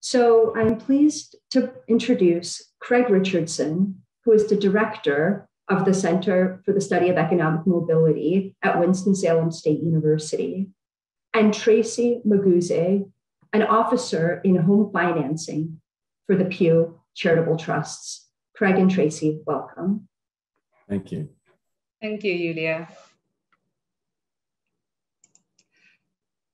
So I'm pleased to introduce Craig Richardson, who is the director of the Center for the Study of Economic Mobility at Winston-Salem State University, and Tracy Maguze, an officer in home financing for the Pew Charitable Trusts. Craig and Tracy, welcome. Thank you. Thank you, Julia.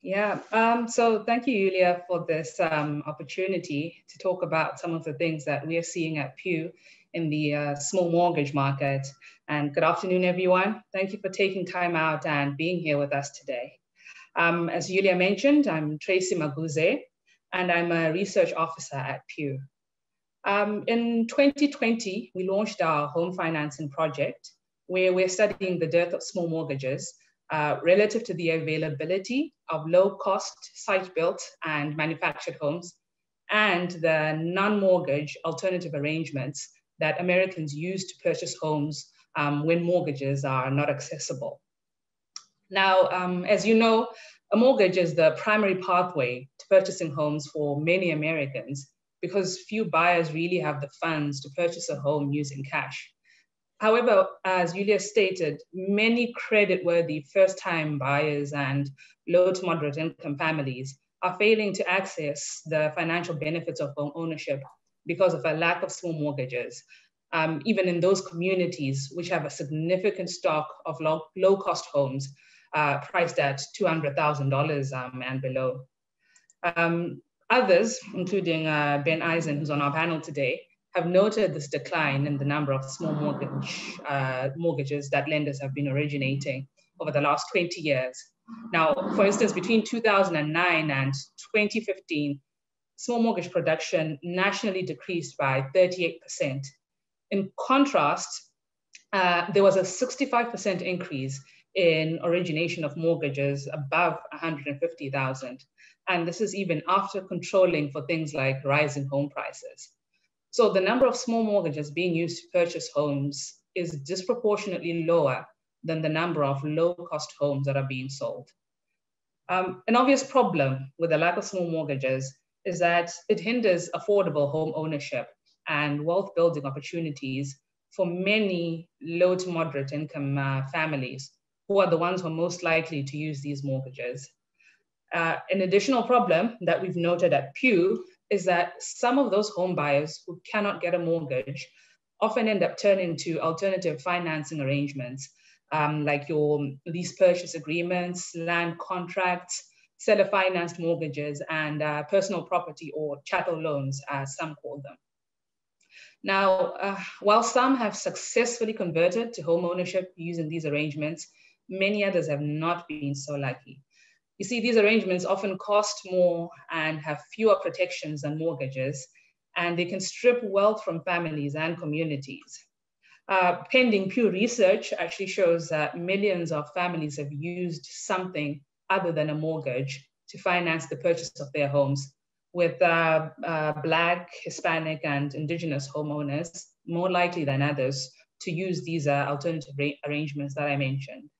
Yeah, um, so thank you, Julia, for this um, opportunity to talk about some of the things that we are seeing at Pew in the uh, small mortgage market. And good afternoon, everyone. Thank you for taking time out and being here with us today. Um, as Julia mentioned, I'm Tracy Maguze, and I'm a research officer at Pew. Um, in 2020, we launched our home financing project, where we're studying the dearth of small mortgages uh, relative to the availability of low cost site built and manufactured homes and the non-mortgage alternative arrangements that Americans use to purchase homes um, when mortgages are not accessible. Now, um, as you know, a mortgage is the primary pathway to purchasing homes for many Americans because few buyers really have the funds to purchase a home using cash. However, as Julia stated, many credit-worthy first-time buyers and low to moderate income families are failing to access the financial benefits of home ownership because of a lack of small mortgages, um, even in those communities which have a significant stock of low, low cost homes uh, priced at $200,000 um, and below. Um, others, including uh, Ben Eisen, who's on our panel today, have noted this decline in the number of small mortgage, uh, mortgages that lenders have been originating over the last 20 years. Now, for instance, between 2009 and 2015, small mortgage production nationally decreased by 38%. In contrast, uh, there was a 65% increase in origination of mortgages above 150,000. And this is even after controlling for things like rising home prices. So the number of small mortgages being used to purchase homes is disproportionately lower than the number of low cost homes that are being sold. Um, an obvious problem with the lack of small mortgages is that it hinders affordable home ownership and wealth building opportunities for many low to moderate income uh, families who are the ones who are most likely to use these mortgages. Uh, an additional problem that we've noted at Pew is that some of those home buyers who cannot get a mortgage often end up turning to alternative financing arrangements, um, like your lease purchase agreements, land contracts, seller financed mortgages, and uh, personal property or chattel loans, as some call them. Now, uh, while some have successfully converted to home ownership using these arrangements, many others have not been so lucky. You see, these arrangements often cost more and have fewer protections than mortgages, and they can strip wealth from families and communities. Uh, pending Pew research actually shows that millions of families have used something other than a mortgage to finance the purchase of their homes, with uh, uh, Black, Hispanic, and Indigenous homeowners more likely than others to use these uh, alternative arrangements that I mentioned.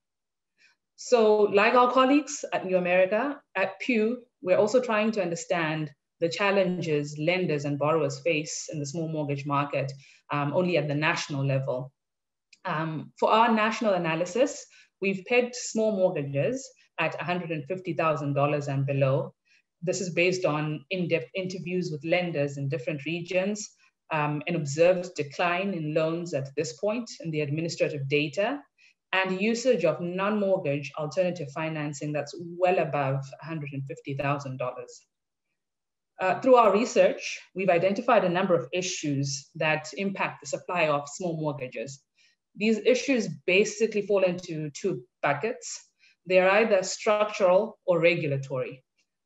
So like our colleagues at New America, at Pew, we're also trying to understand the challenges lenders and borrowers face in the small mortgage market um, only at the national level. Um, for our national analysis, we've pegged small mortgages at $150,000 and below. This is based on in-depth interviews with lenders in different regions, um, an observed decline in loans at this point in the administrative data, and usage of non-mortgage alternative financing that's well above $150,000. Uh, through our research, we've identified a number of issues that impact the supply of small mortgages. These issues basically fall into two buckets. They're either structural or regulatory,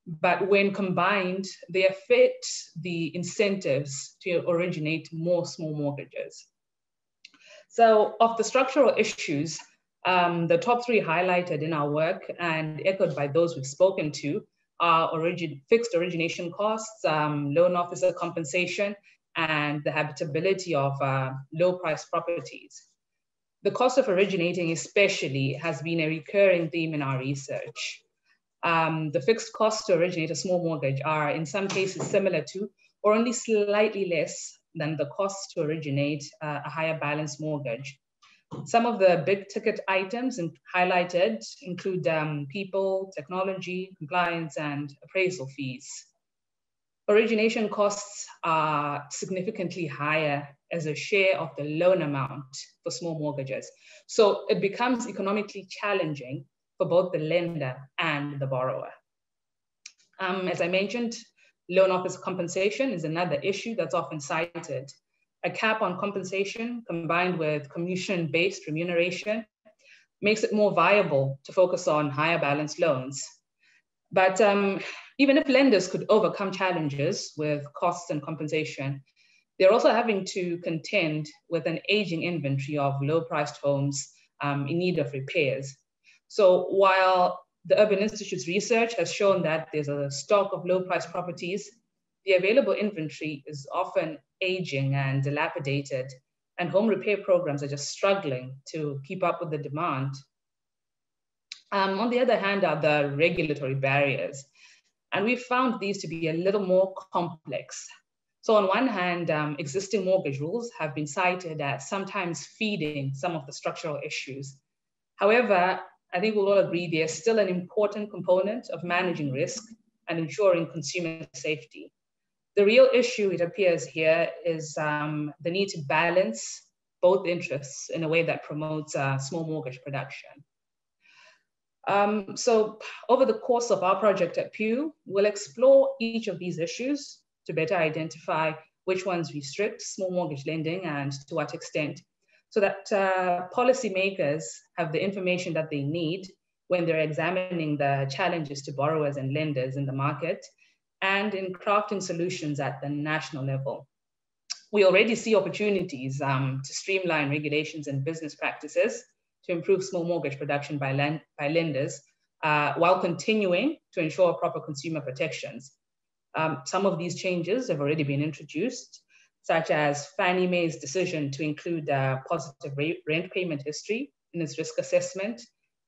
but when combined, they affect the incentives to originate more small mortgages. So of the structural issues, um, the top three highlighted in our work and echoed by those we've spoken to are origin fixed origination costs, um, loan officer compensation, and the habitability of uh, low price properties. The cost of originating especially has been a recurring theme in our research. um, the fixed costs to originate a small mortgage are in some cases similar to or only slightly less than the cost to originate uh, a higher balance mortgage. Some of the big ticket items highlighted include um, people, technology, compliance, and appraisal fees. Origination costs are significantly higher as a share of the loan amount for small mortgages. So it becomes economically challenging for both the lender and the borrower. Um, as I mentioned, loan officer compensation is another issue that's often cited. A cap on compensation combined with commission-based remuneration makes it more viable to focus on higher balance loans. But um, even if lenders could overcome challenges with costs and compensation, they're also having to contend with an aging inventory of low priced homes um, in need of repairs. So while the Urban Institute's research has shown that there's a stock of low priced properties, the available inventory is often aging and dilapidated, and home repair programs are just struggling to keep up with the demand. Um, on the other hand, are the regulatory barriers. And we found these to be a little more complex. So on one hand, um, existing mortgage rules have been cited as sometimes feeding some of the structural issues. However, I think we'll all agree there's still an important component of managing risk and ensuring consumer safety. The real issue, it appears here, is um, the need to balance both interests in a way that promotes uh, small mortgage production. Um, so over the course of our project at Pew, we'll explore each of these issues to better identify which ones restrict small mortgage lending and to what extent, so that uh, policymakers have the information that they need when they're examining the challenges to borrowers and lenders in the market and in crafting solutions at the national level. We already see opportunities um, to streamline regulations and business practices to improve small mortgage production by, by lenders uh, while continuing to ensure proper consumer protections. Um, some of these changes have already been introduced, such as Fannie Mae's decision to include a positive rent payment history in its risk assessment,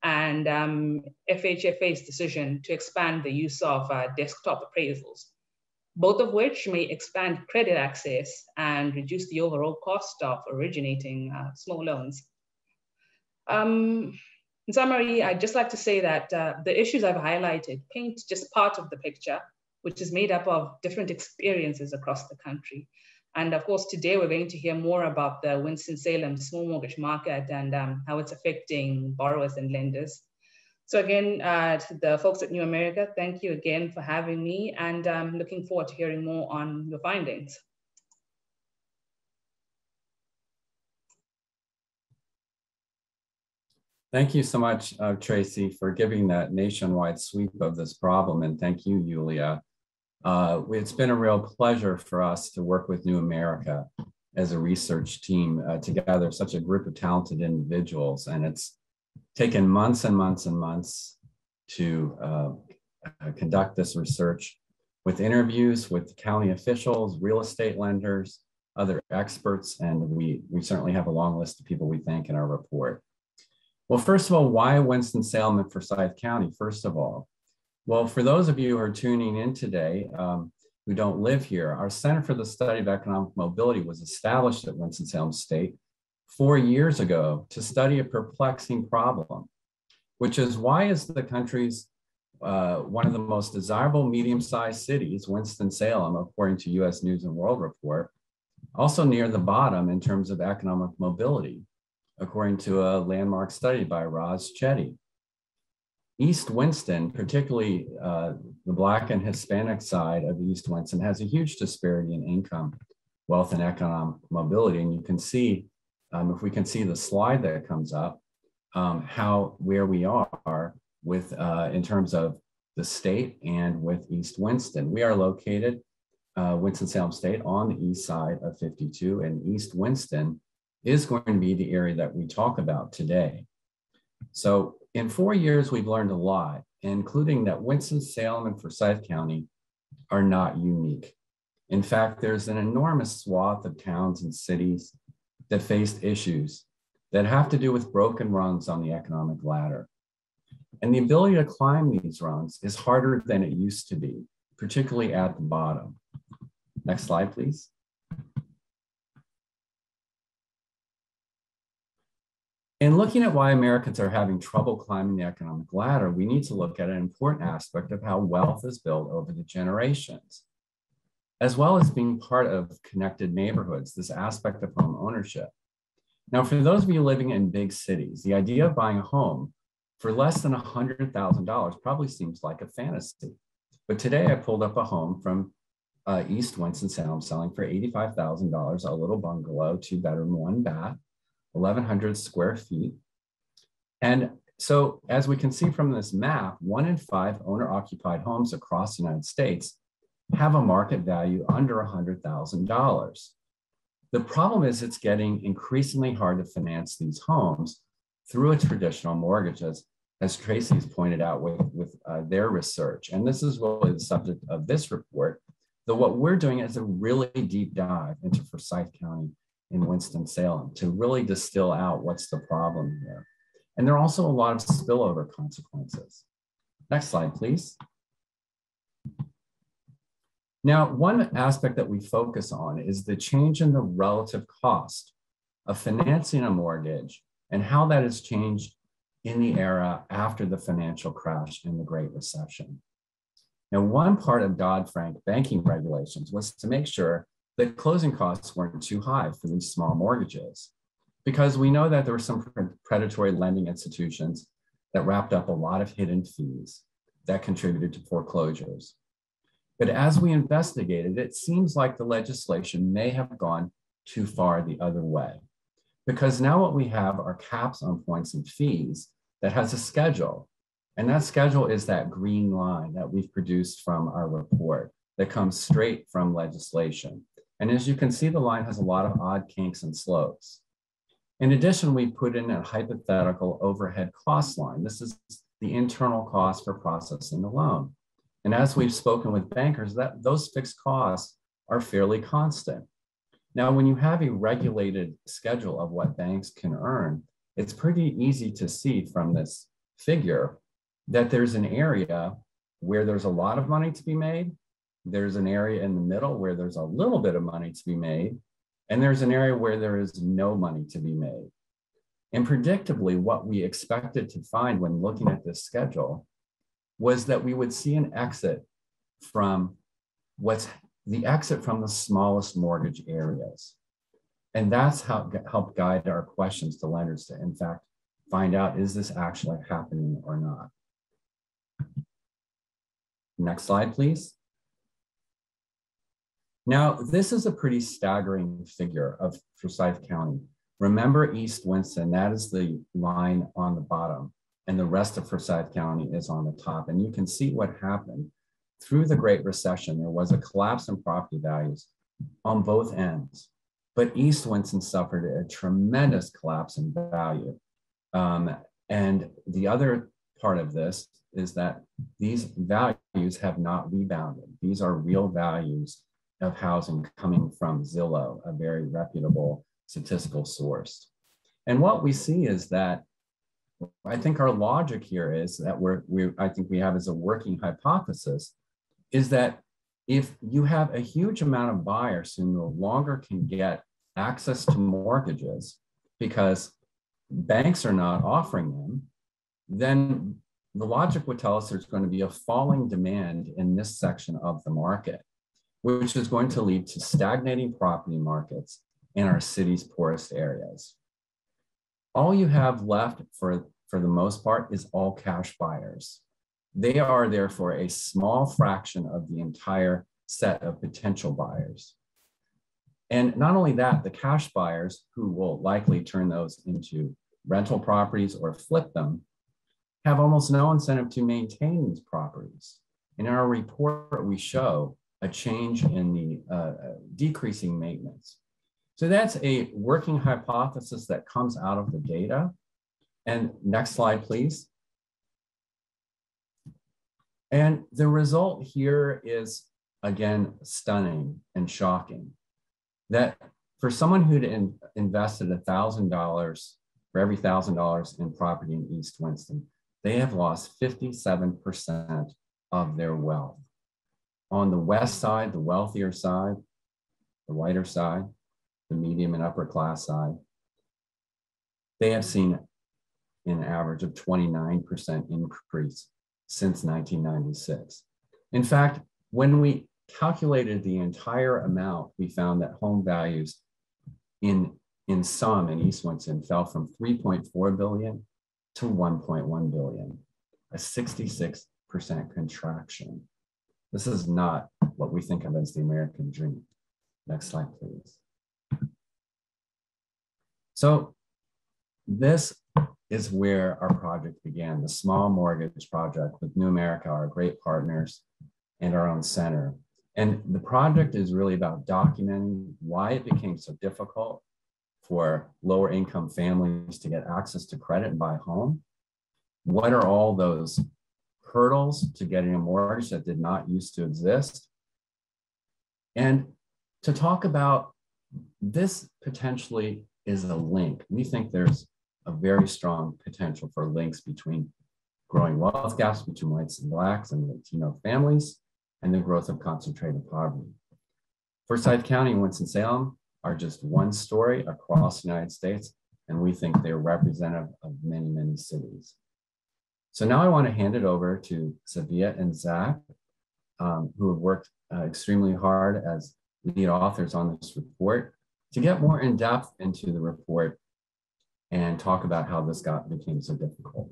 and um, FHFA's decision to expand the use of uh, desktop appraisals, both of which may expand credit access and reduce the overall cost of originating uh, small loans. Um, in summary, I'd just like to say that uh, the issues I've highlighted paint just part of the picture, which is made up of different experiences across the country. And of course, today we're going to hear more about the Winston-Salem small mortgage market and um, how it's affecting borrowers and lenders. So again, uh, to the folks at New America, thank you again for having me and I'm um, looking forward to hearing more on your findings. Thank you so much, uh, Tracy, for giving that nationwide sweep of this problem. And thank you, Yuliya. Uh, it's been a real pleasure for us to work with New America as a research team uh, together, such a group of talented individuals. And it's taken months and months and months to uh, uh conduct this research with interviews with county officials, real estate lenders, other experts, and we, we certainly have a long list of people we thank in our report. Well, first of all, why Winston-Salem and Forsyth County? First of all, well, for those of you who are tuning in today um, who don't live here, our Center for the Study of Economic Mobility was established at Winston-Salem State four years ago to study a perplexing problem, which is why is the country's uh, one of the most desirable medium-sized cities, Winston-Salem, according to U.S. News and World Report, also near the bottom in terms of economic mobility according to a landmark study by Raj Chetty. East Winston, particularly uh, the Black and Hispanic side of East Winston, has a huge disparity in income, wealth, and economic mobility. And you can see, um, if we can see the slide that comes up, um, how where we are with uh, in terms of the state and with East Winston. We are located, uh, Winston-Salem State, on the east side of 52, and East Winston is going to be the area that we talk about today. So in four years, we've learned a lot, including that Winston-Salem and Forsyth County are not unique. In fact, there's an enormous swath of towns and cities that faced issues that have to do with broken rungs on the economic ladder. And the ability to climb these rungs is harder than it used to be, particularly at the bottom. Next slide, please. In looking at why Americans are having trouble climbing the economic ladder, we need to look at an important aspect of how wealth is built over the generations, as well as being part of connected neighborhoods, this aspect of home ownership. Now, for those of you living in big cities, the idea of buying a home for less than $100,000 probably seems like a fantasy. But today I pulled up a home from uh, East Winston-Salem selling for $85,000, a little bungalow, two bedroom, one bath, 1,100 square feet. And so as we can see from this map, one in five owner occupied homes across the United States have a market value under $100,000. The problem is it's getting increasingly hard to finance these homes through a traditional mortgage, as, as Tracy's pointed out with, with uh, their research. And this is really the subject of this report. Though what we're doing is a really deep dive into Forsyth County in Winston-Salem to really distill out what's the problem here. And there are also a lot of spillover consequences. Next slide, please. Now, one aspect that we focus on is the change in the relative cost of financing a mortgage and how that has changed in the era after the financial crash and the Great Recession. Now, one part of Dodd-Frank banking regulations was to make sure that closing costs weren't too high for these small mortgages, because we know that there were some predatory lending institutions that wrapped up a lot of hidden fees that contributed to foreclosures. But as we investigated, it seems like the legislation may have gone too far the other way. Because now what we have are caps on points and fees that has a schedule. And that schedule is that green line that we've produced from our report that comes straight from legislation. And as you can see, the line has a lot of odd kinks and slopes. In addition, we put in a hypothetical overhead cost line. This is the internal cost for processing the loan. And as we've spoken with bankers, that those fixed costs are fairly constant. Now, when you have a regulated schedule of what banks can earn, it's pretty easy to see from this figure that there's an area where there's a lot of money to be made. There's an area in the middle where there's a little bit of money to be made. And there's an area where there is no money to be made. And predictably, what we expected to find when looking at this schedule was that we would see an exit from what's the exit from the smallest mortgage areas. And that's how help guide our questions to lenders to, in fact, find out is this actually happening or not. Next slide, please. Now, this is a pretty staggering figure of Forsyth County. Remember East Winston, that is the line on the bottom, and the rest of Forsyth County is on the top. And you can see what happened through the Great Recession, there was a collapse in property values on both ends. But East Winston suffered a tremendous collapse in value. Um, and the other part of this is that these values have not rebounded. These are real values of housing coming from Zillow, a very reputable statistical source. And what we see is that I think our logic here is that we're, we, I think we have as a working hypothesis is that if you have a huge amount of buyers who no longer can get access to mortgages because banks are not offering them, then the logic would tell us there's going to be a falling demand in this section of the market, which is going to lead to stagnating property markets in our city's poorest areas. All you have left for, for the most part is all cash buyers. They are therefore a small fraction of the entire set of potential buyers. And not only that, the cash buyers who will likely turn those into rental properties or flip them have almost no incentive to maintain these properties. In our report, we show a change in the uh, decreasing maintenance. So that's a working hypothesis that comes out of the data. And next slide, please. And the result here is, again, stunning and shocking. That for someone who'd in, invested $1,000 for every $1,000 in property in East Winston, they have lost 57% of their wealth. On the west side, the wealthier side, the whiter side, the medium and upper class side, they have seen an average of 29% increase since 1996. In fact, when we calculated the entire amount, we found that home values in, in sum in East Winston fell from 3.4 billion to 1.1 billion, a 66% contraction. This is not what we think of as the American dream. Next slide, please. So this is where our project began, the small mortgage project with New America, our great partners, and our own center. And the project is really about documenting why it became so difficult for lower income families to get access to credit and buy a home. What are all those hurdles to getting a mortgage that did not used to exist? And to talk about this potentially is a link. We think there's a very strong potential for links between growing wealth gaps between whites and blacks and Latino families and the growth of concentrated poverty. Forsyth County and Winston-Salem are just one story across the United States, and we think they're representative of many, many cities. So now I want to hand it over to Sabiha and Zach, um, who have worked uh, extremely hard as lead authors on this report to get more in depth into the report and talk about how this got became so difficult.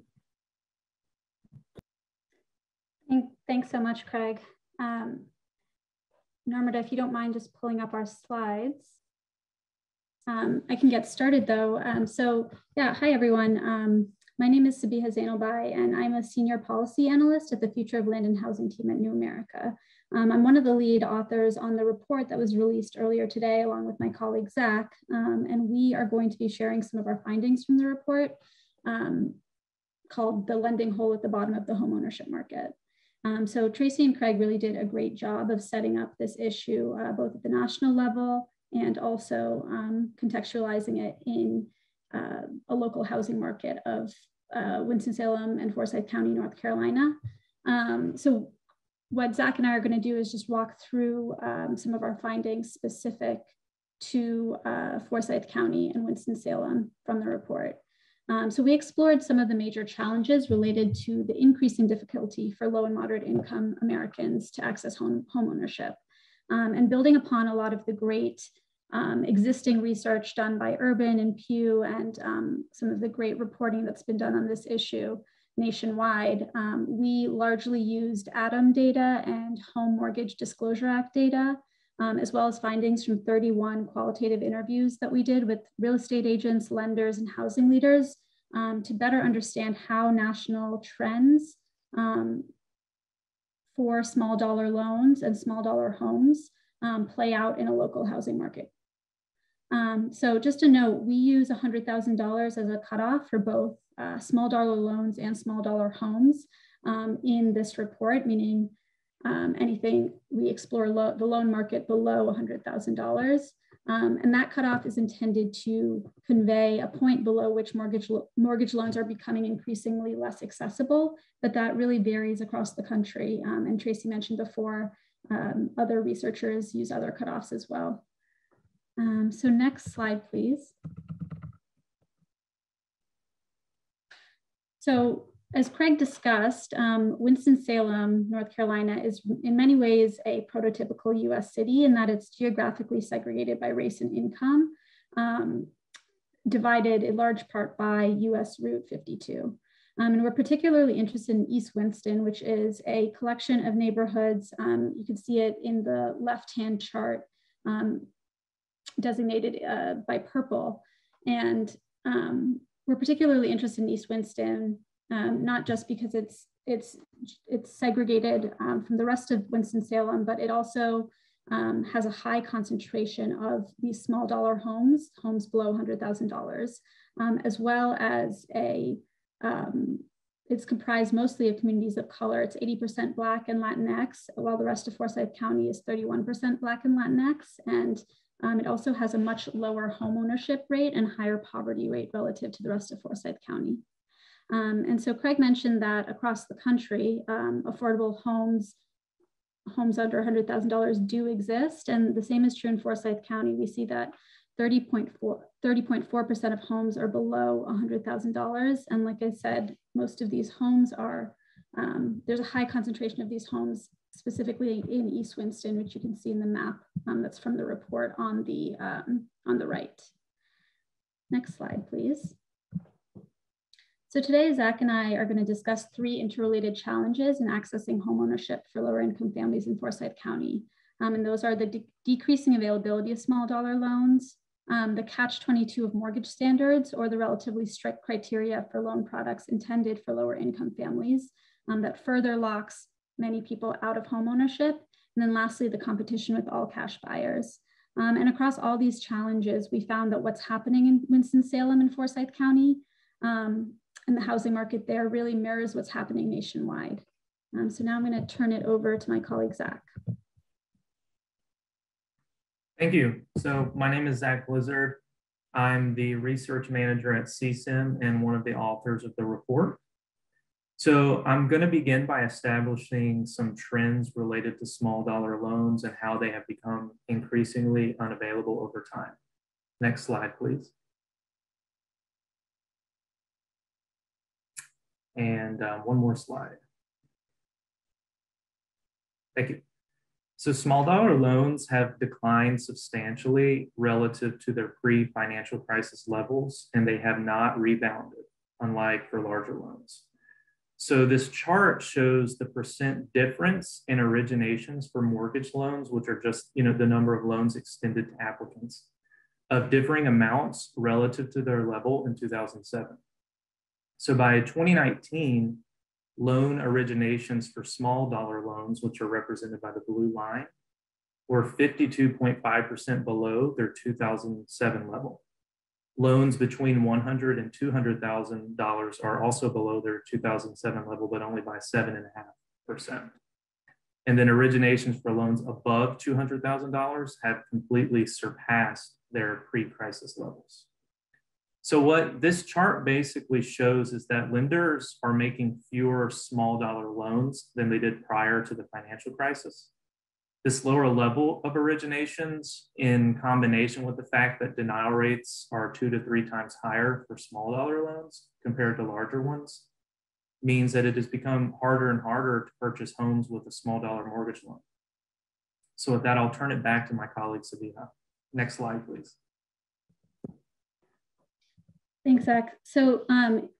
Thanks so much, Craig. Um, if you don't mind just pulling up our slides. Um, I can get started though. Um, so yeah, hi everyone. My name is Sabiha Zainulbhai and I'm a senior policy analyst at the Future of Land and Housing team at New America. Um, I'm one of the lead authors on the report that was released earlier today, along with my colleague Zach, um, and we are going to be sharing some of our findings from the report um, called The Lending Hole at the Bottom of the Homeownership Market. Um, so Tracy and Craig really did a great job of setting up this issue, uh, both at the national level and also um, contextualizing it in uh, a local housing market of uh, Winston-Salem and Forsyth County, North Carolina. Um, so what Zach and I are going to do is just walk through um, some of our findings specific to uh, Forsyth County and Winston-Salem from the report. Um, so we explored some of the major challenges related to the increasing difficulty for low and moderate income Americans to access home, home ownership. Um, and building upon a lot of the great um, existing research done by Urban and Pew and um, some of the great reporting that's been done on this issue, nationwide, um, we largely used ATTOM data and Home Mortgage Disclosure Act data, um, as well as findings from 31 qualitative interviews that we did with real estate agents, lenders, and housing leaders um, to better understand how national trends um, for small dollar loans and small dollar homes play out in a local housing market. Um, so just a note, we use $100,000 as a cutoff for both uh, small dollar loans and small dollar homes um, in this report, meaning um, anything we explore lo the loan market below $100,000. Um, and that cutoff is intended to convey a point below which mortgage, lo mortgage loans are becoming increasingly less accessible, but that really varies across the country. Um, and Tracy mentioned before, um, other researchers use other cutoffs as well. Um, so next slide, please. So as Craig discussed, um, Winston-Salem, North Carolina is in many ways a prototypical US city in that it's geographically segregated by race and income, um, divided in large part by US Route 52. Um, and we're particularly interested in East Winston, which is a collection of neighborhoods. Um, you can see it in the left-hand chart um, designated uh, by purple. And um, we're particularly interested in East Winston, um, not just because it's it's it's segregated um, from the rest of Winston-Salem, but it also um, has a high concentration of these small dollar homes, homes below $100,000, um, as well as a um, it's comprised mostly of communities of color. It's 80% Black and Latinx, while the rest of Forsyth County is 31% Black and Latinx. And um, it also has a much lower home ownership rate and higher poverty rate relative to the rest of Forsyth County. Um, and so Craig mentioned that across the country, um, affordable homes, homes under $100,000 do exist. And the same is true in Forsyth County. We see that 30.4 30.4% of homes are below $100,000. And like I said, most of these homes are, um, there's a high concentration of these homes specifically in East Winston, which you can see in the map um, that's from the report on the, um, on the right. Next slide, please. So today, Zach and I are going to discuss three interrelated challenges in accessing homeownership for lower income families in Forsyth County. Um, and those are the de decreasing availability of small dollar loans, um, the catch-22 of mortgage standards, or the relatively strict criteria for loan products intended for lower income families um, that further locks many people out of homeownership. And then lastly, the competition with all cash buyers. Um, and across all these challenges, we found that what's happening in Winston-Salem and Forsyth County um, and the housing market there really mirrors what's happening nationwide. Um, so now I'm going to turn it over to my colleague, Zach. Thank you. So my name is Zach Blizzard. I'm the research manager at CSEM and one of the authors of the report. So I'm going to begin by establishing some trends related to small dollar loans and how they have become increasingly unavailable over time. Next slide, please. And um, one more slide. Thank you. So small dollar loans have declined substantially relative to their pre-financial crisis levels, and they have not rebounded, unlike for larger loans. So this chart shows the percent difference in originations for mortgage loans, which are just you know the number of loans extended to applicants, of differing amounts relative to their level in 2007. So by 2019, loan originations for small dollar loans, which are represented by the blue line, were 52.5% below their 2007 level. Loans between 100 and $200,000 are also below their 2007 level, but only by 7.5%. And then originations for loans above $200,000 have completely surpassed their pre-crisis levels. So what this chart basically shows is that lenders are making fewer small dollar loans than they did prior to the financial crisis. This lower level of originations in combination with the fact that denial rates are two to three times higher for small dollar loans compared to larger ones means that it has become harder and harder to purchase homes with a small dollar mortgage loan. So with that, I'll turn it back to my colleague, Sabiha. Next slide, please. Thanks, Zach. So um,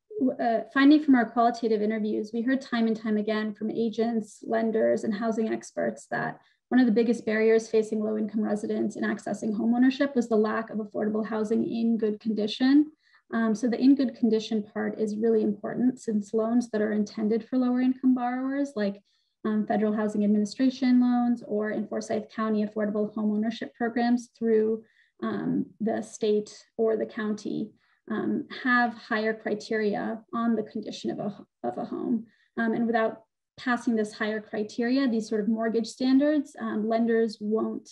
uh, finding from our qualitative interviews, we heard time and time again from agents, lenders, and housing experts that one of the biggest barriers facing low income residents in accessing homeownership was the lack of affordable housing in good condition. Um, so the in good condition part is really important since loans that are intended for lower income borrowers like um, Federal Housing Administration loans or in Forsyth County affordable homeownership programs through um, the state or the county um, have higher criteria on the condition of a, of a home. Um, and without passing this higher criteria, these sort of mortgage standards, um, lenders won't,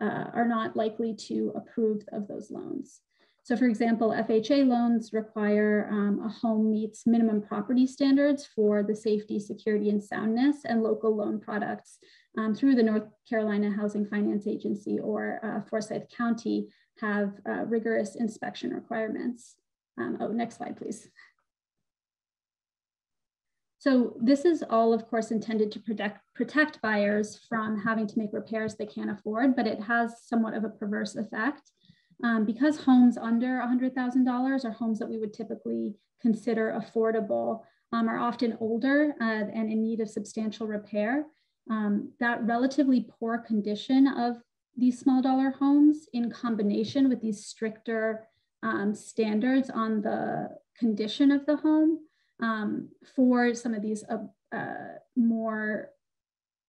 uh, are not likely to approve of those loans. So for example, FHA loans require um, a home meets minimum property standards for the safety, security, and soundness and local loan products um, through the North Carolina Housing Finance Agency or uh, Forsyth County have uh, rigorous inspection requirements. Um, oh, next slide, please. So this is all, of course, intended to protect, protect buyers from having to make repairs they can't afford, but it has somewhat of a perverse effect. Um, because homes under $100,000 are homes that we would typically consider affordable um, are often older uh, and in need of substantial repair. Um, that relatively poor condition of these small dollar homes in combination with these stricter um, standards on the condition of the home um, for some of these uh, uh, more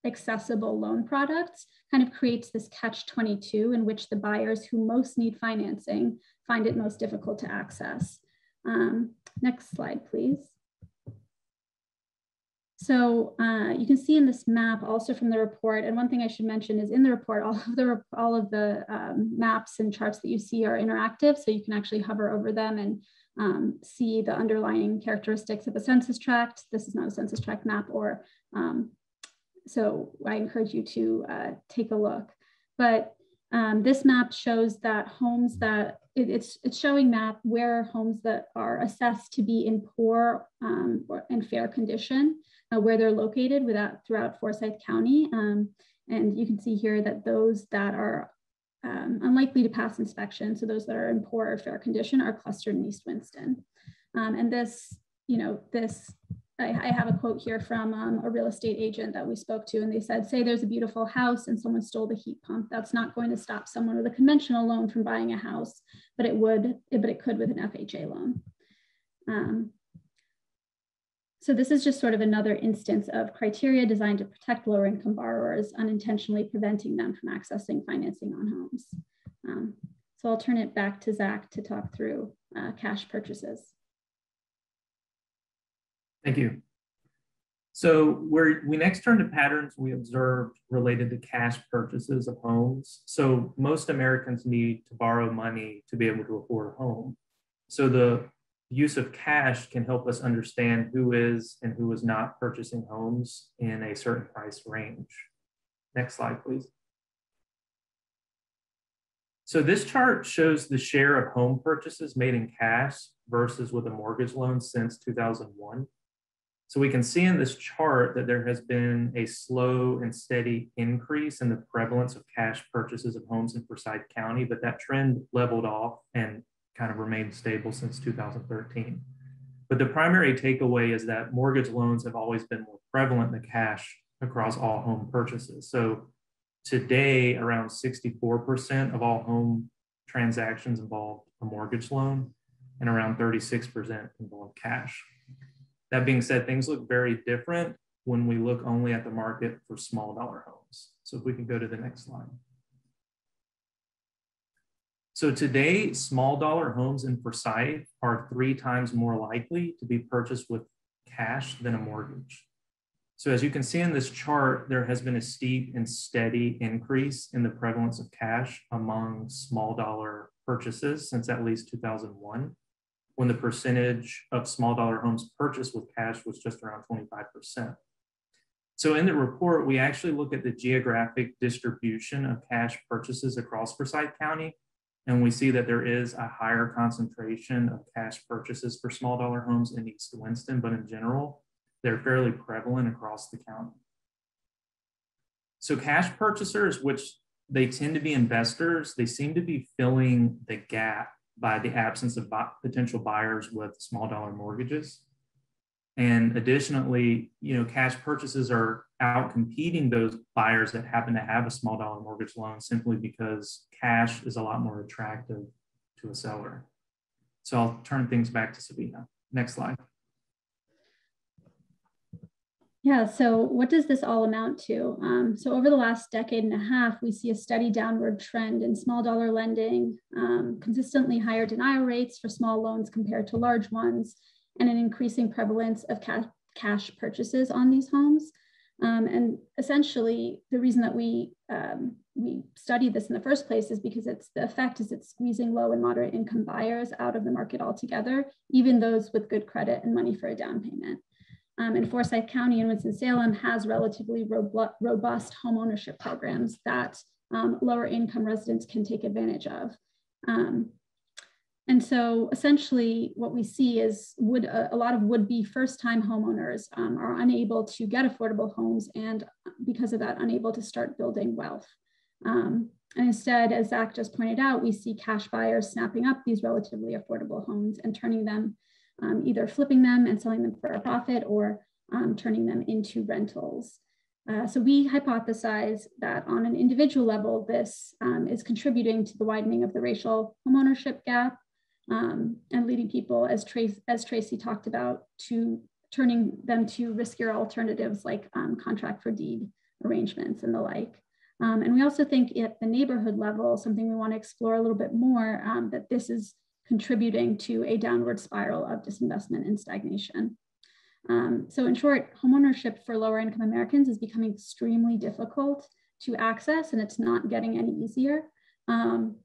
accessible loan products kind of creates this catch 22 in which the buyers who most need financing find it most difficult to access. Um, next slide, please. So uh, you can see in this map also from the report, and one thing I should mention is in the report, all of the, all of the um, maps and charts that you see are interactive, so you can actually hover over them and um, see the underlying characteristics of a census tract. This is not a census tract map or, um, so I encourage you to uh, take a look. But um, this map shows that homes that, it, it's, it's showing map where homes that are assessed to be in poor um, or, and fair condition, uh, where they're located without, throughout Forsyth County. Um, and you can see here that those that are um, unlikely to pass inspection, so those that are in poor or fair condition are clustered in East Winston. Um, and this, you know, this, I, I have a quote here from um, a real estate agent that we spoke to, and they said, say there's a beautiful house and someone stole the heat pump. That's not going to stop someone with a conventional loan from buying a house, but it would, but it could with an FHA loan. So this is just sort of another instance of criteria designed to protect lower income borrowers, unintentionally preventing them from accessing financing on homes. Um, so I'll turn it back to Zach to talk through uh, cash purchases. Thank you. So we next turn to patterns we observed related to cash purchases of homes. So most Americans need to borrow money to be able to afford a home. So the use of cash can help us understand who is and who is not purchasing homes in a certain price range. Next slide, please. So this chart shows the share of home purchases made in cash versus with a mortgage loan since 2001. So we can see in this chart that there has been a slow and steady increase in the prevalence of cash purchases of homes in Forsyth County, but that trend leveled off and kind of remained stable since 2013. But the primary takeaway is that mortgage loans have always been more prevalent than cash across all home purchases. So today, around 64% of all home transactions involve a mortgage loan, and around 36% involve cash. That being said, things look very different when we look only at the market for small dollar homes. So if we can go to the next slide. So today, small dollar homes in Forsyth are three times more likely to be purchased with cash than a mortgage. So as you can see in this chart, there has been a steep and steady increase in the prevalence of cash among small dollar purchases since at least 2001, when the percentage of small dollar homes purchased with cash was just around 25%. So in the report, we actually look at the geographic distribution of cash purchases across Forsyth County and we see that there is a higher concentration of cash purchases for small dollar homes in East Winston, but in general, they're fairly prevalent across the county. So cash purchasers, which they tend to be investors, they seem to be filling the gap by the absence of potential buyers with small dollar mortgages. And additionally, you know, cash purchases are out competing those buyers that happen to have a small dollar mortgage loan simply because cash is a lot more attractive to a seller. So I'll turn things back to Sabiha. Next slide. Yeah, so what does this all amount to? Um, so over the last decade and a half, we see a steady downward trend in small dollar lending, um, consistently higher denial rates for small loans compared to large ones, and an increasing prevalence of cash, cash purchases on these homes. Um, and essentially, the reason that we um, we studied this in the first place is because it's the effect is it's squeezing low and moderate income buyers out of the market altogether, even those with good credit and money for a down payment. Um, and Forsyth County and Winston-Salem has relatively robust home ownership programs that um, lower income residents can take advantage of. And so essentially what we see is would a, a lot of would-be first-time homeowners um, are unable to get affordable homes and because of that, unable to start building wealth. Um, and instead, as Zach just pointed out, we see cash buyers snapping up these relatively affordable homes and turning them, um, either flipping them and selling them for a profit or um, turning them into rentals. Uh, so we hypothesize that on an individual level, this um, is contributing to the widening of the racial homeownership gap um, and leading people, as Tracy, as Tracy talked about, to turning them to riskier alternatives like um, contract for deed arrangements and the like. Um, and we also think at the neighborhood level, something we want to explore a little bit more, um, that this is contributing to a downward spiral of disinvestment and stagnation. Um, so in short, homeownership for lower income Americans is becoming extremely difficult to access and it's not getting any easier. Um,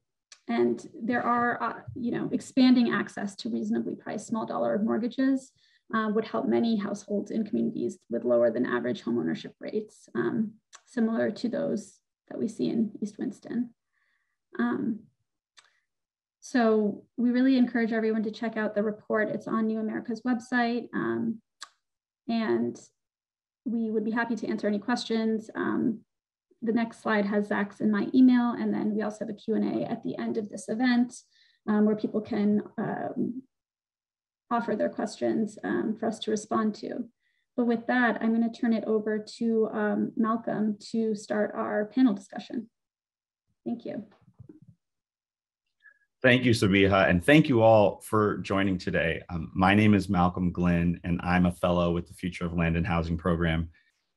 and there are, uh, you know, expanding access to reasonably priced small dollar mortgages uh, would help many households in communities with lower than average homeownership rates, um, similar to those that we see in East Winston. Um, so we really encourage everyone to check out the report. It's on New America's website. Um, and we would be happy to answer any questions. Um, the next slide has Zach's and my email, and then we also have a Q&A at the end of this event um, where people can um, offer their questions um, for us to respond to. But with that, I'm going to turn it over to um, Malcolm to start our panel discussion. Thank you. Thank you, Sabiha, and thank you all for joining today. Um, my name is Malcolm Glenn, and I'm a fellow with the Future of Land and Housing program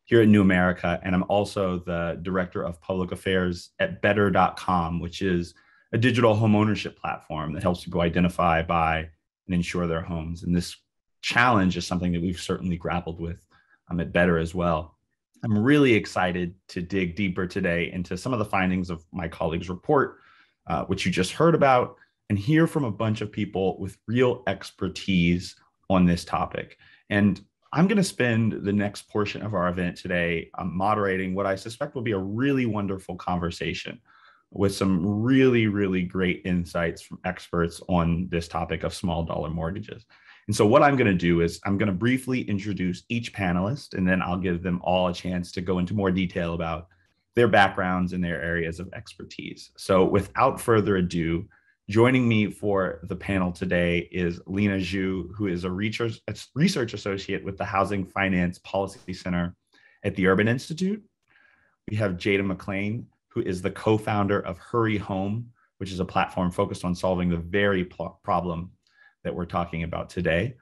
here at New America, and I'm also the Director of Public Affairs at Better.com, which is a digital home ownership platform that helps people identify, buy, and insure their homes. And this challenge is something that we've certainly grappled with um, at Better as well. I'm really excited to dig deeper today into some of the findings of my colleague's report uh, which you just heard about, and hear from a bunch of people with real expertise on this topic. And I'm going to spend the next portion of our event today um, moderating what I suspect will be a really wonderful conversation with some really, really great insights from experts on this topic of small dollar mortgages. And so, what I'm going to do is I'm going to briefly introduce each panelist, and then I'll give them all a chance to go into more detail about their backgrounds and their areas of expertise. So, without further ado, joining me for the panel today is Linna Zhu, who is a research, research associate with the Housing Finance Policy Center at the Urban Institute. We have Jada McLean, who is the co founder of Hurry Home, which is a platform focused on solving the very problem that we're talking about today.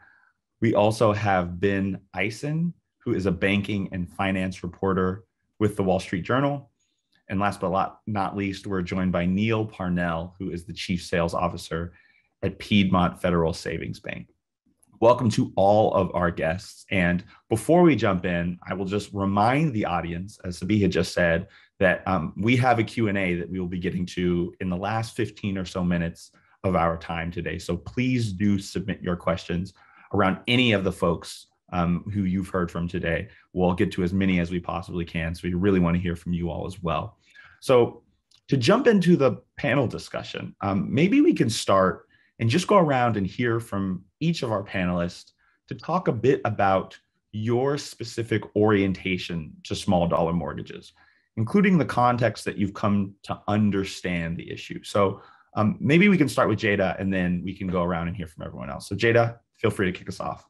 We also have Ben Eisen, who is a banking and finance reporter with the Wall Street Journal. And last but not least, we're joined by Neil Parnell, who is the Chief Sales Officer at Piedmont Federal Savings Bank. Welcome to all of our guests. And before we jump in, I will just remind the audience, as Sabiha just said, that um, we have a Q&A that we will be getting to in the last 15 or so minutes of our time today. So please do submit your questions around any of the folks um, who you've heard from today. We'll get to as many as we possibly can. So we really want to hear from you all as well. So to jump into the panel discussion, um, maybe we can start and just go around and hear from each of our panelists to talk a bit about your specific orientation to small dollar mortgages, including the context that you've come to understand the issue. So um, maybe we can start with Jada and then we can go around and hear from everyone else. So Jada, feel free to kick us off.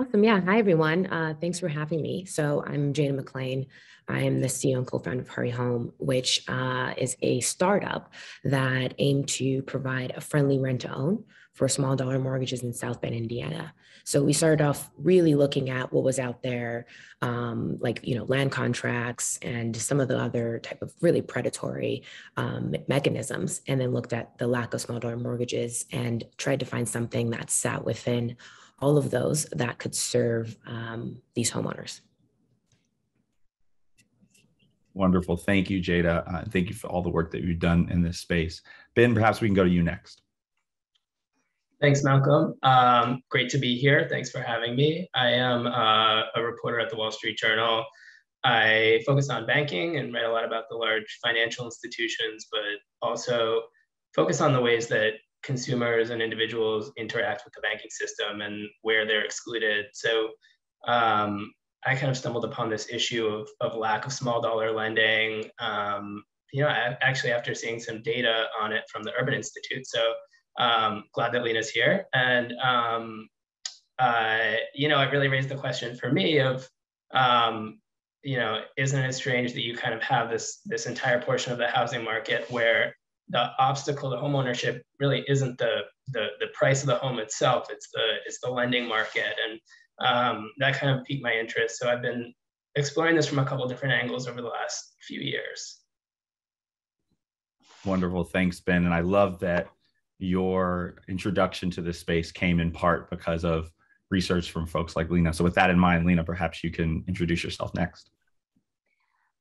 Awesome. Yeah. Hi, everyone. Uh, thanks for having me. So I'm Jada McLean. I am the CEO and co-founder of Hurry Home, which uh, is a startup that aimed to provide a friendly rent to own for small dollar mortgages in South Bend, Indiana. So we started off really looking at what was out there, um, like you know land contracts and some of the other type of really predatory um, mechanisms, and then looked at the lack of small dollar mortgages and tried to find something that sat within all of those that could serve um, these homeowners. Wonderful. Thank you, Jada. Uh, thank you for all the work that you've done in this space. Ben, perhaps we can go to you next. Thanks, Malcolm. Um, great to be here. Thanks for having me. I am uh, a reporter at the Wall Street Journal. I focus on banking and write a lot about the large financial institutions, but also focus on the ways that consumers and individuals interact with the banking system and where they're excluded. So um, I kind of stumbled upon this issue of, of lack of small dollar lending. Um, you know, actually after seeing some data on it from the Urban Institute. So um, glad that Linna's here. And, um, uh, you know, it really raised the question for me of, um, you know, isn't it strange that you kind of have this, this entire portion of the housing market where the obstacle to homeownership really isn't the, the the price of the home itself. It's the it's the lending market, and um, that kind of piqued my interest. So I've been exploring this from a couple different angles over the last few years. Wonderful, thanks, Ben. And I love that your introduction to this space came in part because of research from folks like Linna. So with that in mind, Linna, perhaps you can introduce yourself next.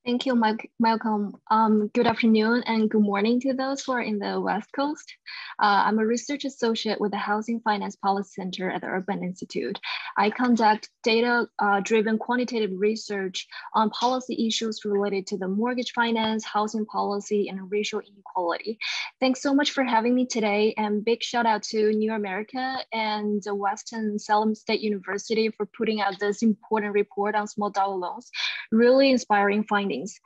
Thank you, Mike, Malcolm. Um, good afternoon and good morning to those who are in the West Coast. Uh, I'm a research associate with the Housing Finance Policy Center at the Urban Institute. I conduct data-driven uh, quantitative research on policy issues related to the mortgage finance, housing policy, and racial inequality. Thanks so much for having me today, and big shout out to New America and the Winston-Salem State University for putting out this important report on small dollar loans. Really inspiring findings things.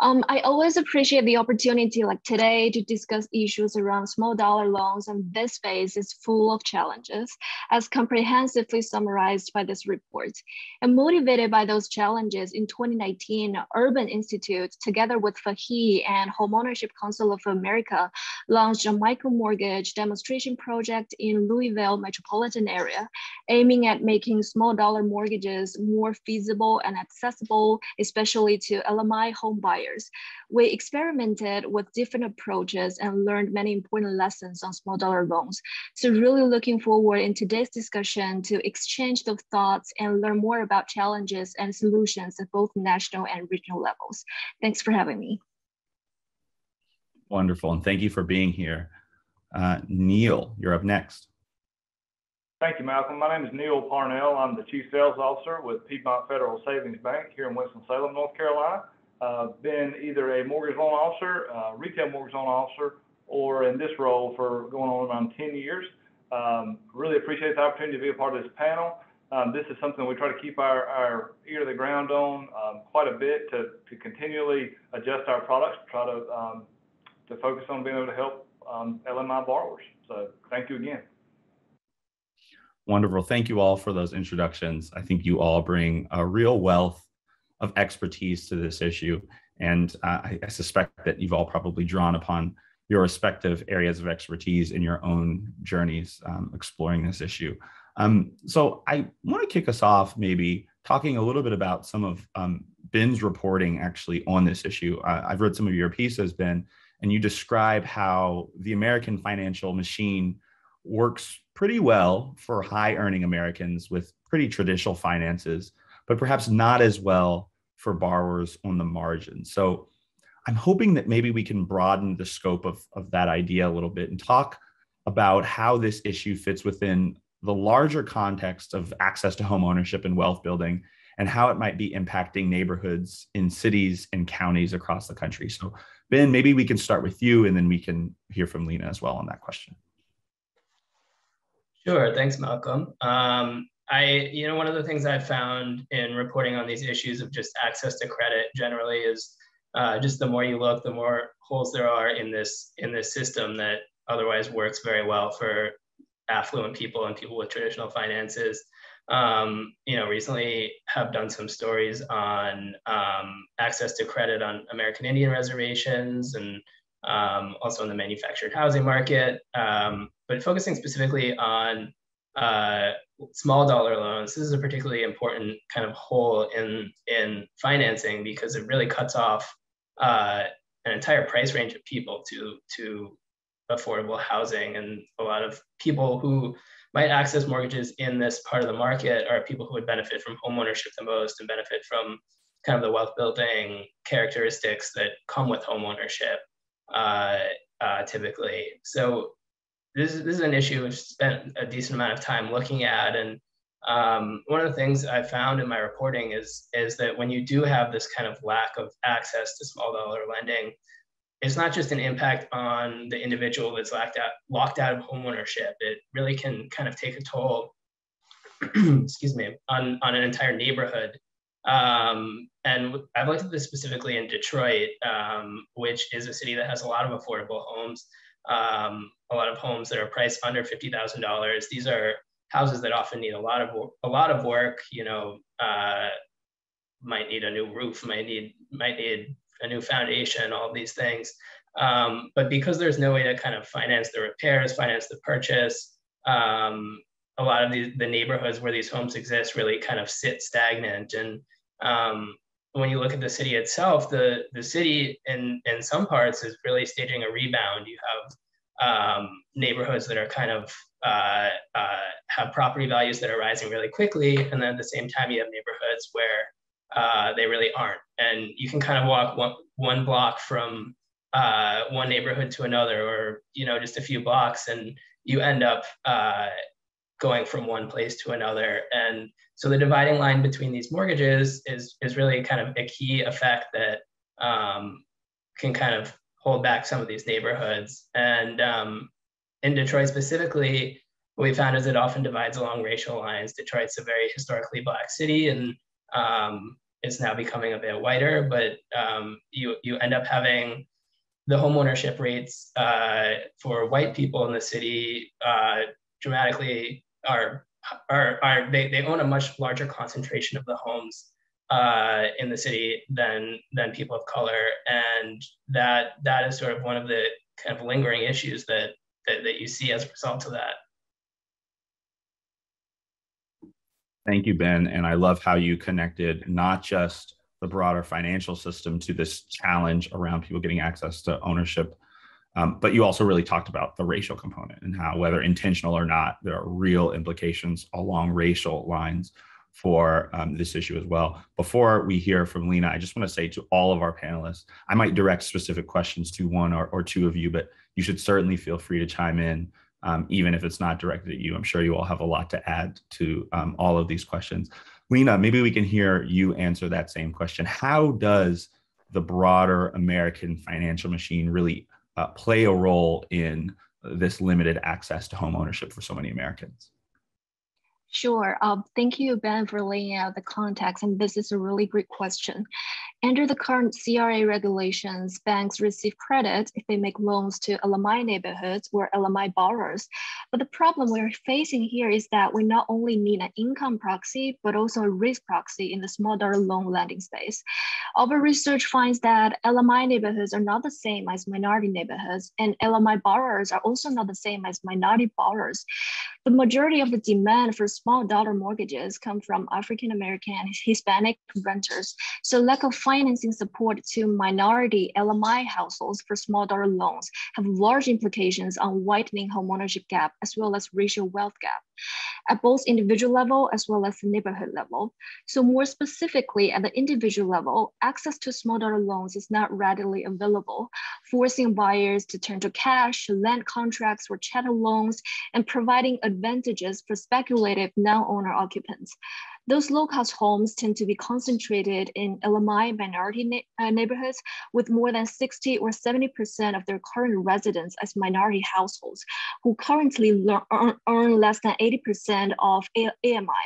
Um, I always appreciate the opportunity like today to discuss issues around small dollar loans and this space is full of challenges as comprehensively summarized by this report. And motivated by those challenges in 2019, Urban Institute together with Fahe and Homeownership Council of America launched a micro mortgage demonstration project in Louisville metropolitan area, aiming at making small dollar mortgages more feasible and accessible, especially to LMI my home buyers. We experimented with different approaches and learned many important lessons on small dollar loans. So really looking forward in today's discussion to exchange those thoughts and learn more about challenges and solutions at both national and regional levels. Thanks for having me. Wonderful, and thank you for being here. Uh, Neil, you're up next. Thank you, Malcolm. My name is Neil Parnell. I'm the Chief Sales Officer with Piedmont Federal Savings Bank here in Winston-Salem, North Carolina uh, been either a mortgage loan officer, uh, retail mortgage loan officer, or in this role for going on around 10 years. Um, really appreciate the opportunity to be a part of this panel. Um, this is something we try to keep our, our ear to the ground on um, quite a bit to, to continually adjust our products, try to, um, to focus on being able to help um, LMI borrowers. So thank you again. Wonderful. Thank you all for those introductions. I think you all bring a real wealth of expertise to this issue. And uh, I, I, suspect that you've all probably drawn upon your respective areas of expertise in your own journeys um, exploring this issue. Um, so I want to kick us off maybe talking a little bit about some of um, Ben's reporting actually on this issue. Uh, I've read some of your pieces, Ben, and you describe how the American financial machine works pretty well for high earning Americans with pretty traditional finances, but perhaps not as well for borrowers on the margin. So I'm hoping that maybe we can broaden the scope of, of that idea a little bit and talk about how this issue fits within the larger context of access to home ownership and wealth building and how it might be impacting neighborhoods in cities and counties across the country. So Ben, maybe we can start with you and then we can hear from Linna as well on that question. Sure, thanks, Malcolm. Um, I, you know, one of the things I've found in reporting on these issues of just access to credit generally is uh, just the more you look, the more holes there are in this in this system that otherwise works very well for affluent people and people with traditional finances. Um, you know, recently have done some stories on um, access to credit on American Indian reservations and um, also in the manufactured housing market, um, but focusing specifically on uh, small dollar loans, this is a particularly important kind of hole in in financing because it really cuts off uh, an entire price range of people to to affordable housing, and a lot of people who might access mortgages in this part of the market are people who would benefit from homeownership the most and benefit from kind of the wealth building characteristics that come with homeownership uh, uh, typically. So this is, this is an issue we've spent a decent amount of time looking at. And um, one of the things I found in my reporting is, is that when you do have this kind of lack of access to small dollar lending, it's not just an impact on the individual that's locked out, locked out of homeownership. It really can kind of take a toll, excuse me, on, on an entire neighborhood. Um, and I've looked at this specifically in Detroit, um, which is a city that has a lot of affordable homes um, a lot of homes that are priced under $50,000. These are houses that often need a lot of a lot of work. You know, uh, might need a new roof, might need might need a new foundation, all these things. Um, but because there's no way to kind of finance the repairs, finance the purchase, um, a lot of the, the neighborhoods where these homes exist really kind of sit stagnant. And um, when you look at the city itself, the the city in in some parts is really staging a rebound. You have um, neighborhoods that are kind of uh, uh, have property values that are rising really quickly, and then at the same time you have neighborhoods where uh, they really aren't. And you can kind of walk one, one block from uh, one neighborhood to another, or you know, just a few blocks, and you end up uh, going from one place to another. And so the dividing line between these mortgages is is really kind of a key effect that um, can kind of hold back some of these neighborhoods. And um, in Detroit specifically, what we found is it often divides along racial lines. Detroit's a very historically black city, and um, it's now becoming a bit whiter. But um, you you end up having the homeownership rates uh, for white people in the city uh, dramatically are are, are they, they own a much larger concentration of the homes uh, in the city than than people of color, and that that is sort of one of the kind of lingering issues that that, that you see as a result of that. Thank you, Ben. And I love how you connected not just the broader financial system to this challenge around people getting access to ownership, um, but you also really talked about the racial component and how, whether intentional or not, there are real implications along racial lines for um, this issue as well. Before we hear from Linna, I just want to say to all of our panelists, I might direct specific questions to one or, or two of you, but you should certainly feel free to chime in, um, even if it's not directed at you. I'm sure you all have a lot to add to um, all of these questions. Linna, maybe we can hear you answer that same question. How does the broader American financial machine really uh, play a role in this limited access to home ownership for so many Americans? Sure. Um, thank you, Ben, for laying out the context. And this is a really great question. Under the current CRA regulations, banks receive credit if they make loans to LMI neighborhoods or LMI borrowers. But the problem we're facing here is that we not only need an income proxy, but also a risk proxy in the small dollar loan lending space. Our research finds that LMI neighborhoods are not the same as minority neighborhoods, and LMI borrowers are also not the same as minority borrowers. The majority of the demand for small dollar mortgages come from African American and Hispanic renters. So lack of financing support to minority LMI households for small dollar loans have large implications on widening homeownership gap as well as racial wealth gap at both individual level as well as the neighborhood level. So more specifically at the individual level, access to small dollar loans is not readily available, forcing buyers to turn to cash, land contracts or chattel loans, and providing advantages for speculative non-owner occupants. Those low-cost homes tend to be concentrated in LMI minority na uh, neighborhoods with more than 60 or 70% of their current residents as minority households who currently earn, earn less than 80% of A AMI.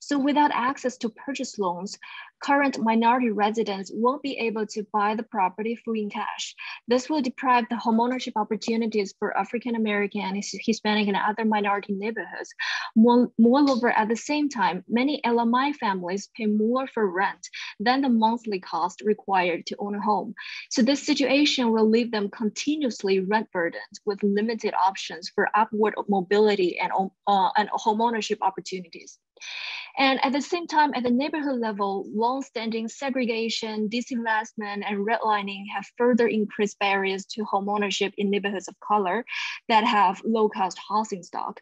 So without access to purchase loans, current minority residents won't be able to buy the property fully in cash. This will deprive the homeownership opportunities for African American, Hispanic, and other minority neighborhoods. Moreover, at the same time, many LMI families pay more for rent than the monthly cost required to own a home. So this situation will leave them continuously rent burdened with limited options for upward mobility and, uh, and homeownership opportunities. And at the same time, at the neighborhood level, long-standing segregation, disinvestment, and redlining have further increased barriers to homeownership in neighborhoods of color that have low-cost housing stock.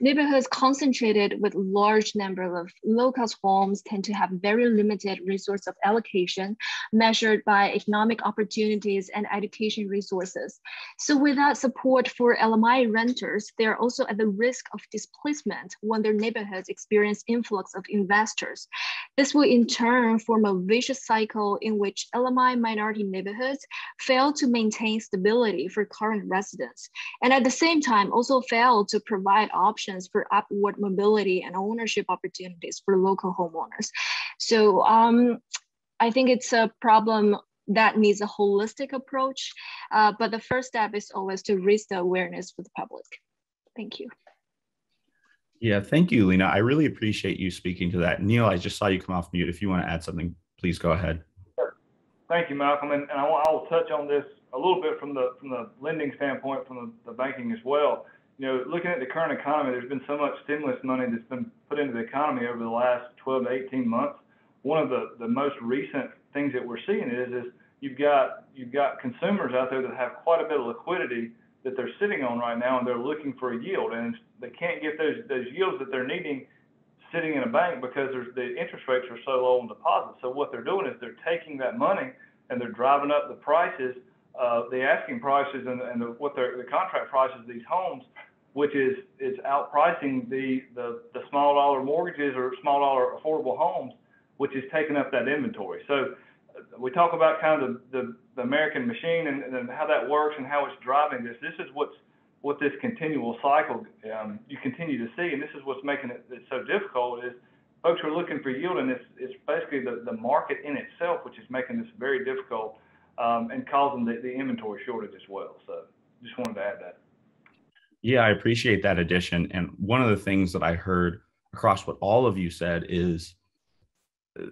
Neighborhoods concentrated with large number of low-cost homes tend to have very limited resource of allocation measured by economic opportunities and education resources. So without support for LMI renters, they are also at the risk of displacement when their neighborhoods experience influx of investors. This will in turn form a vicious cycle in which LMI minority neighborhoods fail to maintain stability for current residents, and at the same time also fail to provide options for upward mobility and ownership opportunities for local homeowners. So um, I think it's a problem that needs a holistic approach, uh, but the first step is always to raise the awareness for the public. Thank you. Yeah, thank you, Linna. I really appreciate you speaking to that. Neil, I just saw you come off mute. If you want to add something, please go ahead. Sure. Thank you, Malcolm. And, and I will touch on this a little bit from the from the lending standpoint, from the, the banking as well you know, looking at the current economy, there's been so much stimulus money that's been put into the economy over the last 12 to 18 months. One of the, the most recent things that we're seeing is, is you've got you've got consumers out there that have quite a bit of liquidity that they're sitting on right now, and they're looking for a yield, and they can't get those those yields that they're needing sitting in a bank because the interest rates are so low on deposits. So what they're doing is they're taking that money and they're driving up the prices, uh, the asking prices and, and the, what the contract prices of these homes, which is is outpricing the, the the small dollar mortgages or small dollar affordable homes, which is taking up that inventory. So uh, we talk about kind of the, the, the American machine and, and how that works and how it's driving this. This is what's what this continual cycle um, you continue to see, and this is what's making it so difficult is folks are looking for yield, and it's, it's basically the, the market in itself which is making this very difficult um, and causing the, the inventory shortage as well. So just wanted to add that. Yeah, I appreciate that addition. And one of the things that I heard across what all of you said is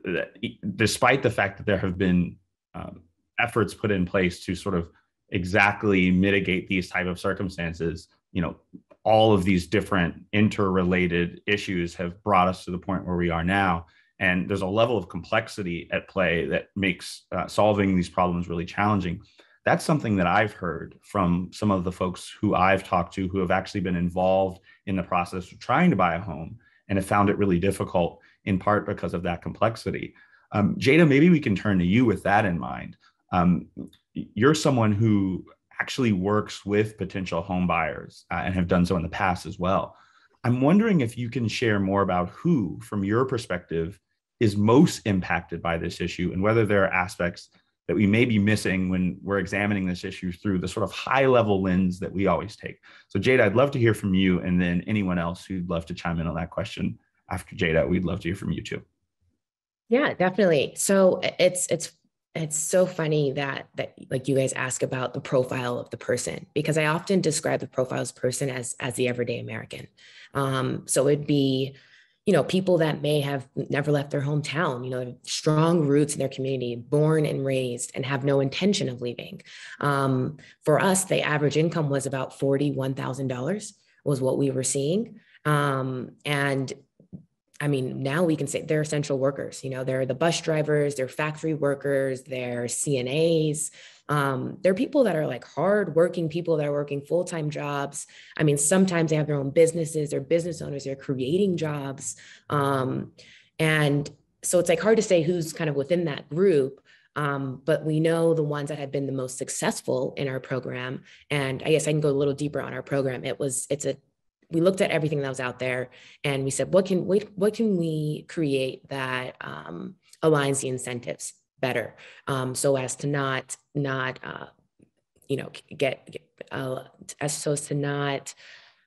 that despite the fact that there have been um, efforts put in place to sort of exactly mitigate these type of circumstances you know all of these different interrelated issues have brought us to the point where we are now and there's a level of complexity at play that makes uh, solving these problems really challenging that's something that i've heard from some of the folks who i've talked to who have actually been involved in the process of trying to buy a home and have found it really difficult in part because of that complexity um, jada maybe we can turn to you with that in mind um, you're someone who actually works with potential home buyers uh, and have done so in the past as well. I'm wondering if you can share more about who, from your perspective, is most impacted by this issue and whether there are aspects that we may be missing when we're examining this issue through the sort of high level lens that we always take. So, Jada, I'd love to hear from you, and then anyone else who'd love to chime in on that question after Jada, we'd love to hear from you too. Yeah, definitely. So it's it's it's so funny that that like you guys ask about the profile of the person because I often describe the profiles person as as the everyday American. Um, so it'd be, you know, people that may have never left their hometown, you know, strong roots in their community, born and raised, and have no intention of leaving. Um, for us, the average income was about forty-one thousand dollars was what we were seeing. Um, and I mean, now we can say they're essential workers. You know, they're the bus drivers, they're factory workers, they're CNAs. Um, they're people that are like hardworking people that are working full time jobs. I mean, sometimes they have their own businesses, they're business owners, they're creating jobs. Um, and so it's like hard to say who's kind of within that group. Um, but we know the ones that have been the most successful in our program. And I guess I can go a little deeper on our program. It was, it's a we looked at everything that was out there and we said, what can what, what can we create that um, aligns the incentives better, um, so as to not not uh, you know get, get uh, as so as to not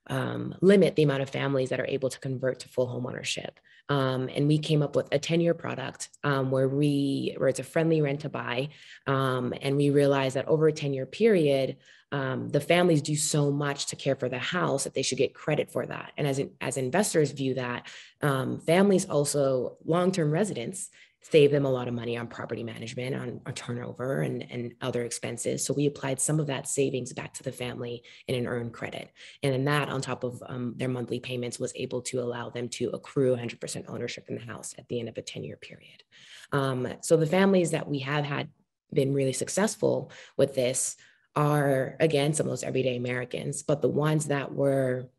um, limit the amount of families that are able to convert to full homeownership. Um, and we came up with a 10 year product um, where we where it's a friendly rent to buy um, and we realized that over a 10 year period um, the families do so much to care for the house that they should get credit for that and as, as investors view that um, families also long-term residents save them a lot of money on property management, on, on, turnover, and, and other expenses. So we applied some of that savings back to the family in an earned credit. And then that, on top of um, their monthly payments, was able to allow them to accrue 100% ownership in the house at the end of a 10 year period. Um, so the families that we have had been really successful with this are, again, some of those everyday Americans, but the ones that were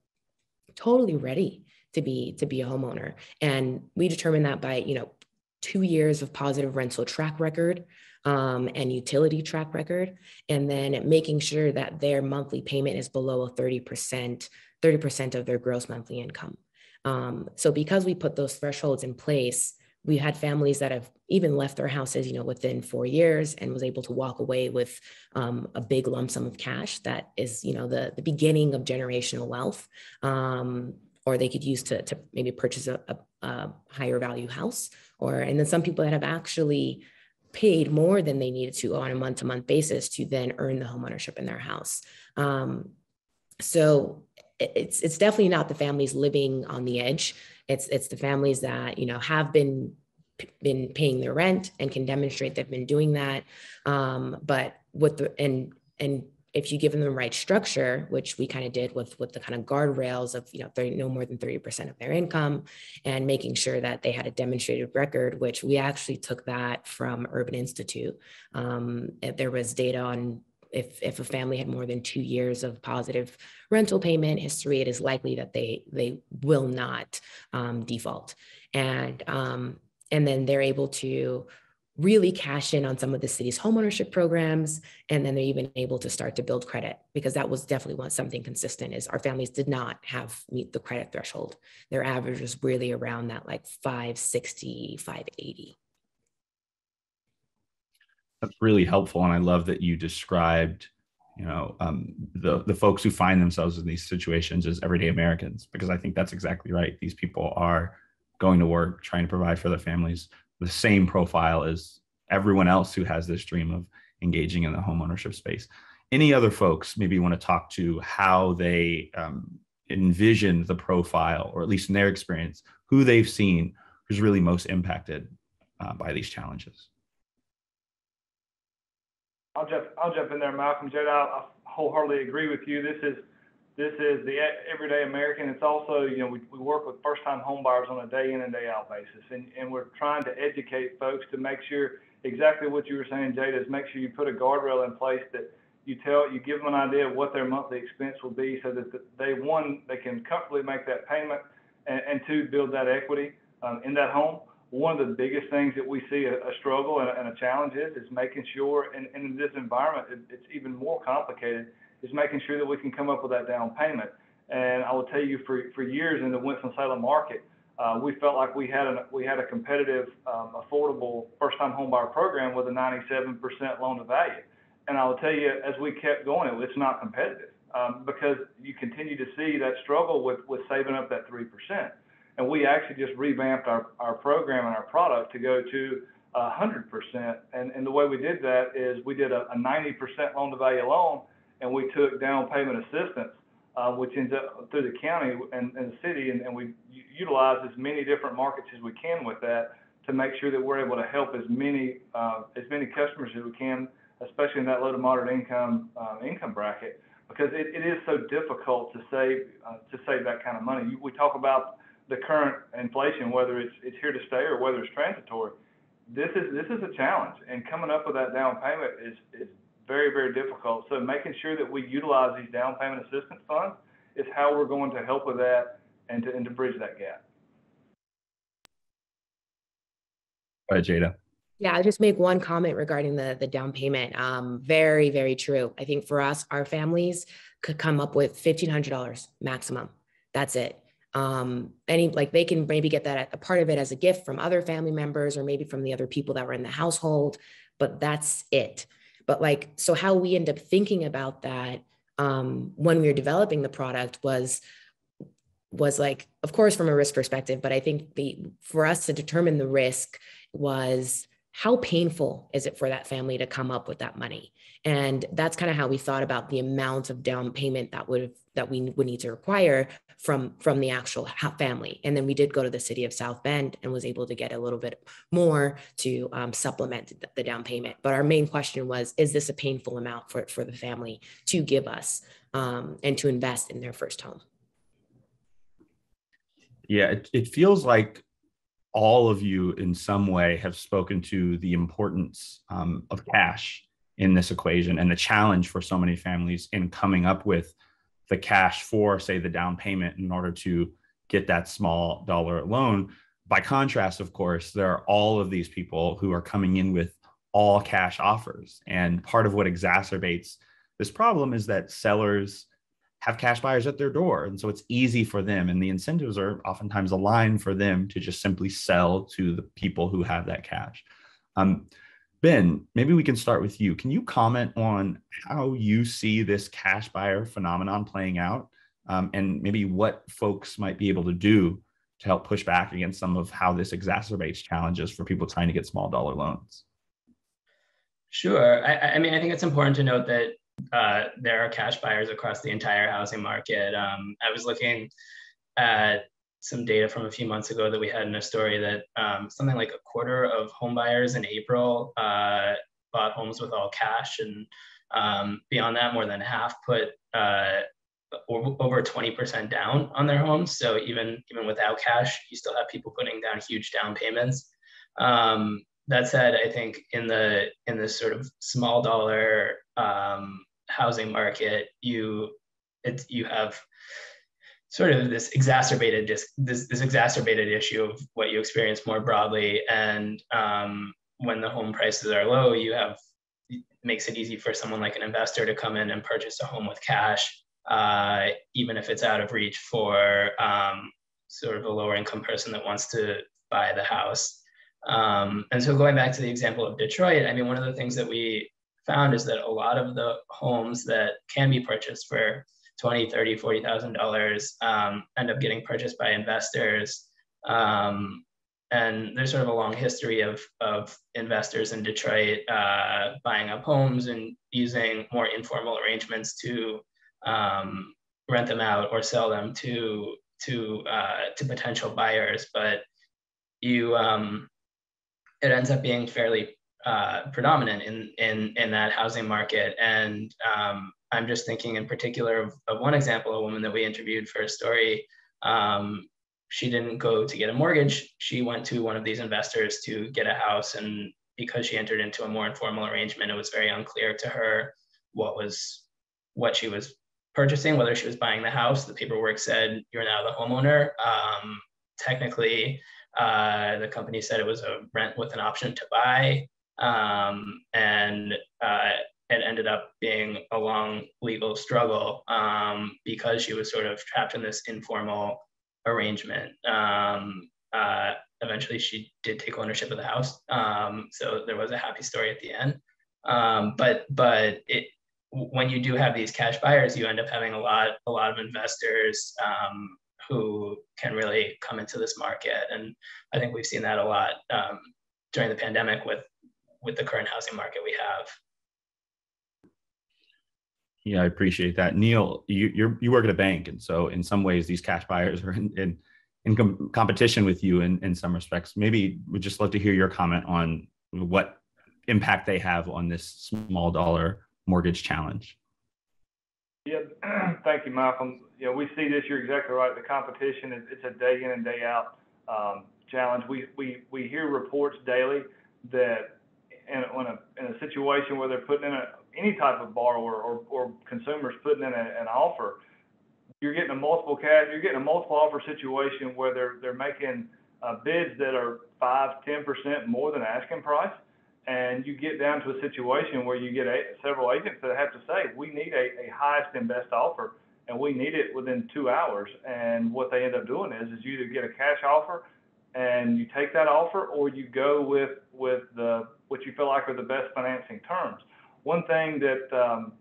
totally ready to be to be a homeowner and we determine that by you know two years of positive rental track record um, and utility track record, and then making sure that their monthly payment is below a 30%, 30% of their gross monthly income. Um, so because we put those thresholds in place, we had families that have even left their houses, you know, within four years and was able to walk away with um, a big lump sum of cash that is, you know, the, the beginning of generational wealth. Um, or they could use to, to maybe purchase a, a, a higher value house or and then some people that have actually paid more than they needed to on a month to month basis to then earn the homeownership in their house um, so it's it's definitely not the families living on the edge it's it's the families that you know have been been paying their rent and can demonstrate they've been doing that um, but with the and and if you give them the right structure, which we kind of did with with the kind of guardrails of you know 30, no more than 30% of their income and making sure that they had a demonstrated record, which we actually took that from Urban Institute. Um, there was data on if, if a family had more than two years of positive rental payment history, it is likely that they, they will not um, default. And, um, and then they're able to really cash in on some of the city's homeownership programs and then they're even able to start to build credit because that was definitely one something consistent is our families did not have meet the credit threshold their average was really around that like 560 580 that's really helpful and i love that you described you know um, the the folks who find themselves in these situations as everyday americans because i think that's exactly right. These people are going to work trying to provide for their families the same profile as everyone else who has this dream of engaging in the home ownership space. Any other folks maybe want to talk to how they um, envision the profile or at least in their experience who they've seen who's really most impacted uh, by these challenges I'll jump, I'll jump in there, Malcolm. Jada, I wholeheartedly agree with you. This is, this is the everyday American. It's also, you know, we, we work with first-time homebuyers on a day in and day out basis, and, and we're trying to educate folks to make sure exactly what you were saying, Jada, is make sure you put a guardrail in place that you tell, you give them an idea of what their monthly expense will be, so that they one, they can comfortably make that payment, and, and two, build that equity um, in that home one of the biggest things that we see a, a struggle and a, and a, challenge is is making sure, and, and in this environment, it, it's even more complicated, is making sure that we can come up with that down payment. And I will tell you, for, for years in the Winston-Salem market, uh, we felt like we had a we had a competitive, um, affordable first-time homebuyer program with a 97% loan to value. And I will tell you, as we kept going, it, it's not competitive um, because you continue to see that struggle with with saving up that three percent and we actually just revamped our, our program and our product to go to 100%. And, and the way we did that is we did a, a 90% loan to value loan, and we took down payment assistance, uh, which ends up through the county and, and the city, and, and we utilize as many different markets as we can with that to make sure that we're able to help as many uh, as many customers as we can, especially in that low to moderate income uh, income bracket, because it, it is so difficult to save uh, to save that kind of money. We talk about the current inflation, whether it's it's here to stay or whether it's transitory, this is this is a challenge. And coming up with that down payment is is very very difficult. So making sure that we utilize these down payment assistance funds is how we're going to help with that and to and to bridge that gap. All right, Jada. Yeah, I'll just make one comment regarding the the down payment. Um, very, very true. I think for us, our families could come up with fifteen hundred dollars maximum. That's it um any like they can maybe get that a part of it as a gift from other family members or maybe from the other people that were in the household but that's it. But like so how we end up thinking about that um when we were developing the product was was like of course from a risk perspective but i think the for us to determine the risk was how painful is it for that family to come up with that money and that's kind of how we thought about the amount of down payment that would that we would need to require from from the actual family. And then we did go to the city of south bend and was able to get a little bit more to um, supplement the down payment. But our main question was is this a painful amount for, for the family to give us um, and to invest in their first home? Yeah it, it feels like all of you in some way have spoken to the importance um, of cash in this equation and the challenge for so many families in coming up with the cash for say the down payment in order to get that small dollar loan by contrast of course there are all of these people who are coming in with all cash offers and part of what exacerbates this problem is that sellers have cash buyers at their door. And so it's easy for them. And the incentives are oftentimes aligned for them to just simply sell to the people who have that cash. Um, ben, maybe we can start with you. Can you comment on how you see this cash buyer phenomenon playing out um, and maybe what folks might be able to do to help push back against some of how this exacerbates challenges for people trying to get small dollar loans? Sure. I, I mean, I think it's important to note that uh, there are cash buyers across the entire housing market. Um, I was looking at some data from a few months ago that we had in a story that um, something like a quarter of home buyers in April uh, bought homes with all cash, and um, beyond that, more than half put uh, over 20% down on their homes. So even even without cash, you still have people putting down huge down payments. Um, that said, I think in the in this sort of small dollar um, housing market, you it, you have sort of this exacerbated this, this, this exacerbated issue of what you experience more broadly. And um, when the home prices are low you have makes it easy for someone like an investor to come in and purchase a home with cash uh, even if it's out of reach for um, sort of a lower income person that wants to buy the house. Um, and so going back to the example of detroit i mean one of the things that we found is that a lot of the homes that can be purchased for 20, 30, 40,000 dollars um, end up getting purchased by investors. Um, and there's sort of a long history of, of investors in Detroit uh, buying up homes and using more informal arrangements to um, rent them out or sell them to to uh, to potential buyers. But you um, it ends up being fairly uh, predominant in, in in that housing market, and um, I'm just thinking in particular of, of, one example, a woman that we interviewed for a story. Um, she didn't go to get a mortgage. She went to one of these investors to get a house. And because she entered into a more informal arrangement, it was very unclear to her what was what she was purchasing, whether she was buying the house. The paperwork said you're now the homeowner. Um, technically, uh, the company said it was a rent with an option to buy. Um, and uh, it ended up being a long legal struggle um, because she was sort of trapped in this informal arrangement. Um, uh, eventually, she did take ownership of the house, um, so there was a happy story at the end. Um, but but it, when you do have these cash buyers, you end up having a lot a lot of investors um, who can really come into this market, and I think we've seen that a lot um, during the pandemic with with the current housing market we have. Yeah, I appreciate that, Neil. You you you work at a bank, and so in some ways, these cash buyers are in in, in com- competition with you in in some respects. Maybe we'd just love to hear your comment on what impact they have on this small dollar mortgage challenge. Yeah, thank you, Malcolm. You know, we see this. You're exactly right. The competition is it's a day in and day out um, challenge. We we we hear reports daily that in, a in a situation where they're putting in a any type of borrower or, or consumers putting in a, an offer, you're getting a multiple cash, you're getting a multiple offer situation where they're they're making uh, bids that are five, ten percent more than asking price, and you get down to a situation where you get a, several agents that have to say, we need a, a highest and best offer, and we need it within two hours. And what they end up doing is, is you either get a cash offer, and you take that offer, or you go with with the what you feel like are the best financing terms. One thing that um,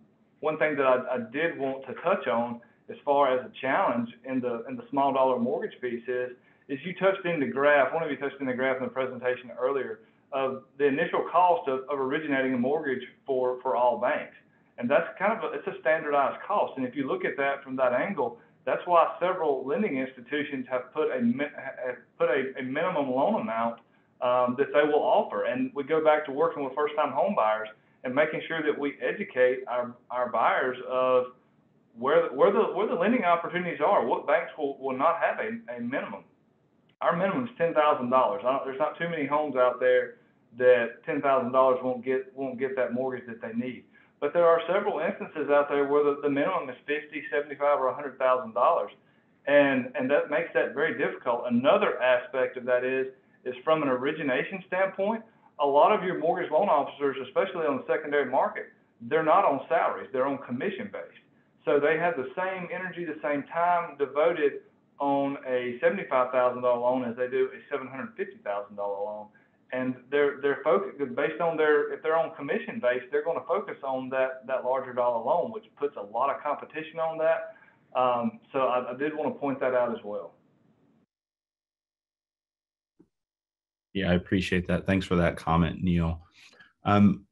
one thing that I, I did want to touch on as far as a challenge in the in the small dollar mortgage piece is is you touched in the graph. One of you touched in the graph in the presentation earlier of the initial cost of, of originating a mortgage for for all banks, and that's kind of a, it's a standardized cost. And if you look at that from that angle, that's why several lending institutions have put a have put a, a minimum loan amount um, that they will offer. And we go back to working with first time home buyers and making sure that we educate our, our buyers of where, where, the, where the lending opportunities are. What banks will, will not have a, a minimum. Our minimum is ten thousand dollars. There's not too many homes out there that ten thousand dollars won't get won't get that mortgage that they need. But there are several instances out there where the, the minimum is fifty, seventy-five, or hundred thousand dollars, and and that makes that very difficult. Another aspect of that is is from an origination standpoint a lot of your mortgage loan officers, especially on the secondary market, they're not on salaries, they're on commission based. So they have the same energy, the same time devoted on a $75,000 loan as they do a $750,000 loan. And they're they're focused based on their if they're on commission based, they're going to focus on that that larger dollar loan, which puts a lot of competition on that. Um, so I, I did want to point that out as well. Yeah, I appreciate that. Thanks for that comment, Neil. Um,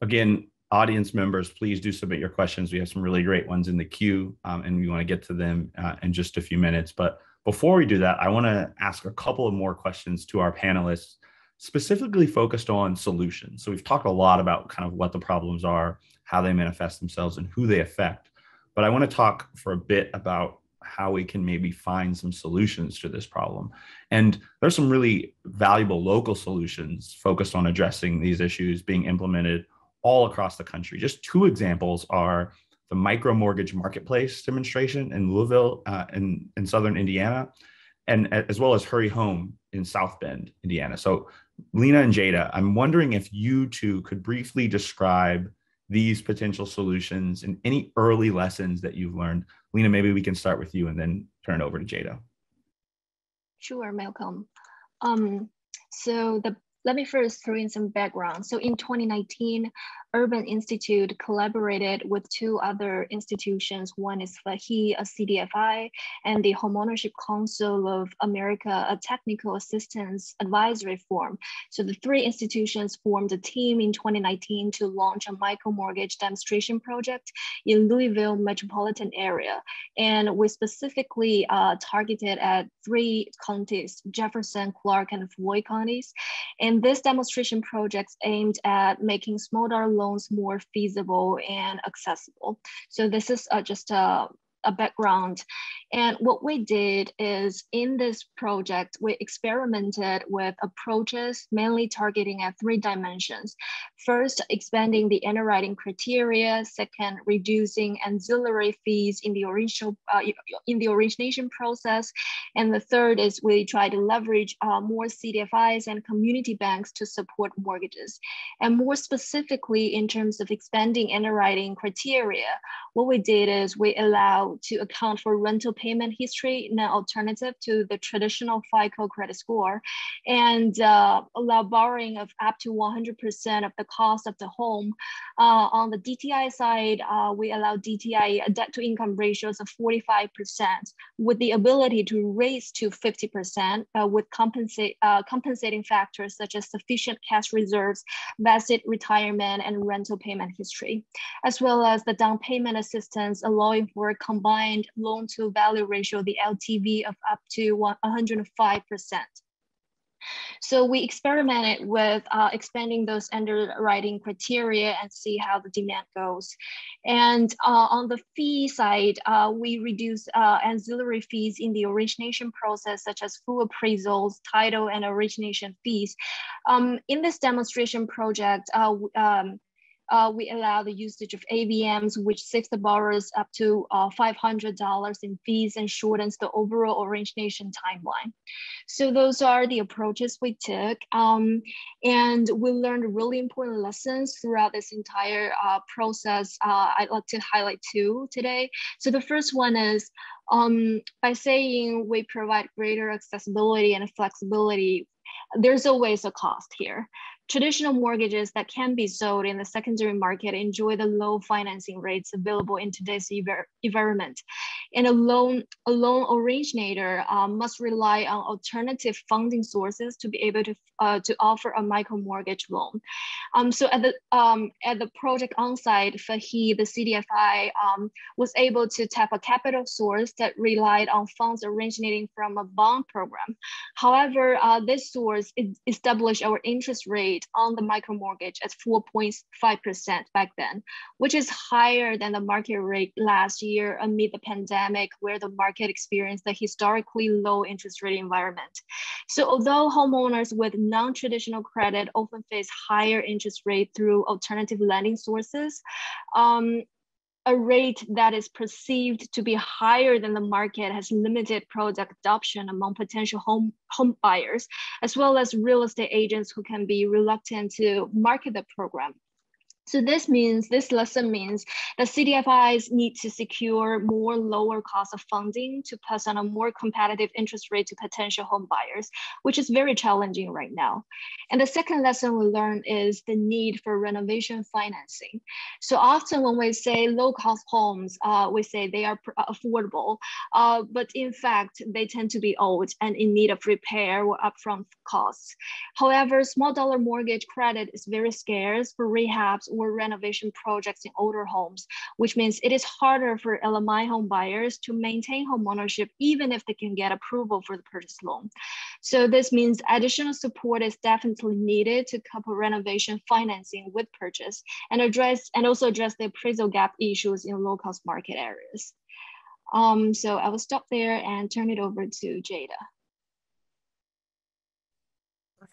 again, audience members, please do submit your questions. We have some really great ones in the queue, um, and we want to get to them uh, in just a few minutes. But before we do that, I want to ask a couple of more questions to our panelists, specifically focused on solutions. So we've talked a lot about kind of what the problems are, how they manifest themselves, and who they affect. But I want to talk for a bit about how we can maybe find some solutions to this problem. And there's some really valuable local solutions focused on addressing these issues being implemented all across the country. Just two examples are the micro mortgage marketplace demonstration in Louisville uh, in, in Southern Indiana, and as well as Hurry Home in South Bend, Indiana. So Linna and Jada, I'm wondering if you two could briefly describe these potential solutions and any early lessons that you've learned. Linna, maybe we can start with you and then turn it over to Jada. Sure, Malcolm. Um, so the let me first throw in some background. So in 2019, Urban Institute collaborated with two other institutions. One is Fahe, a CDFI, and the Homeownership Council of America, a technical assistance advisory firm. So the three institutions formed a team in 2019 to launch a micro mortgage demonstration project in Louisville metropolitan area. And we specifically uh, targeted at three counties, Jefferson, Clark, and Floyd counties. And this demonstration project aimed at making small dollar loans loans more feasible and accessible. So this is uh, just a a background. And what we did is in this project, we experimented with approaches mainly targeting at three dimensions. First, expanding the underwriting criteria. Second, reducing ancillary fees in the original uh, in the origination process. And the third is we try to leverage uh, more CDFIs and community banks to support mortgages. And more specifically, in terms of expanding underwriting criteria, what we did is we allow to account for rental payment history in an alternative to the traditional FICO credit score and uh, allow borrowing of up to 100% of the cost of the home. Uh, on the DTI side, uh, we allow DTI debt to income ratios of 45% with the ability to raise to 50% uh, with uh, compensating factors such as sufficient cash reserves, vested retirement, and rental payment history, as well as the down payment assistance allowing for combined combined loan to value ratio, the LTV of up to 105%. So we experimented with uh, expanding those underwriting criteria and see how the demand goes. And uh, on the fee side, uh, we reduce uh, ancillary fees in the origination process, such as full appraisals, title, and origination fees. Um, in this demonstration project, uh, um, uh, we allow the usage of AVMs, which saves the borrowers up to uh, $500 in fees and shortens the overall origination timeline. So those are the approaches we took. Um, and we learned really important lessons throughout this entire uh, process. Uh, I'd like to highlight two today. So the first one is um, by saying we provide greater accessibility and flexibility, there's always a cost here. Traditional mortgages that can be sold in the secondary market enjoy the low financing rates available in today's environment. And a loan, a loan originator um, must rely on alternative funding sources to be able to, uh, to offer a micro mortgage loan. Um, so at the, um, at the project onsite, Fahe, the CDFI, um, was able to tap a capital source that relied on funds originating from a bond program. However, uh, this source established our interest rate rate on the micro mortgage at 4.5% back then, which is higher than the market rate last year amid the pandemic, where the market experienced a historically low interest rate environment. So although homeowners with non-traditional credit often face higher interest rate through alternative lending sources, um, a rate that is perceived to be higher than the market has limited product adoption among potential home, home buyers, as well as real estate agents who can be reluctant to market the program. So this means, this lesson means that CDFIs need to secure more lower cost of funding to pass on a more competitive interest rate to potential home buyers, which is very challenging right now. And the second lesson we learned is the need for renovation financing. So often when we say low cost homes, uh, we say they are affordable, uh, but in fact, they tend to be old and in need of repair or upfront costs. However, small dollar mortgage credit is very scarce for rehabs or renovation projects in older homes, which means it is harder for LMI home buyers to maintain home ownership even if they can get approval for the purchase loan. So this means additional support is definitely needed to couple renovation financing with purchase and address and also address the appraisal gap issues in low cost market areas. Um, so I will stop there and turn it over to Jada.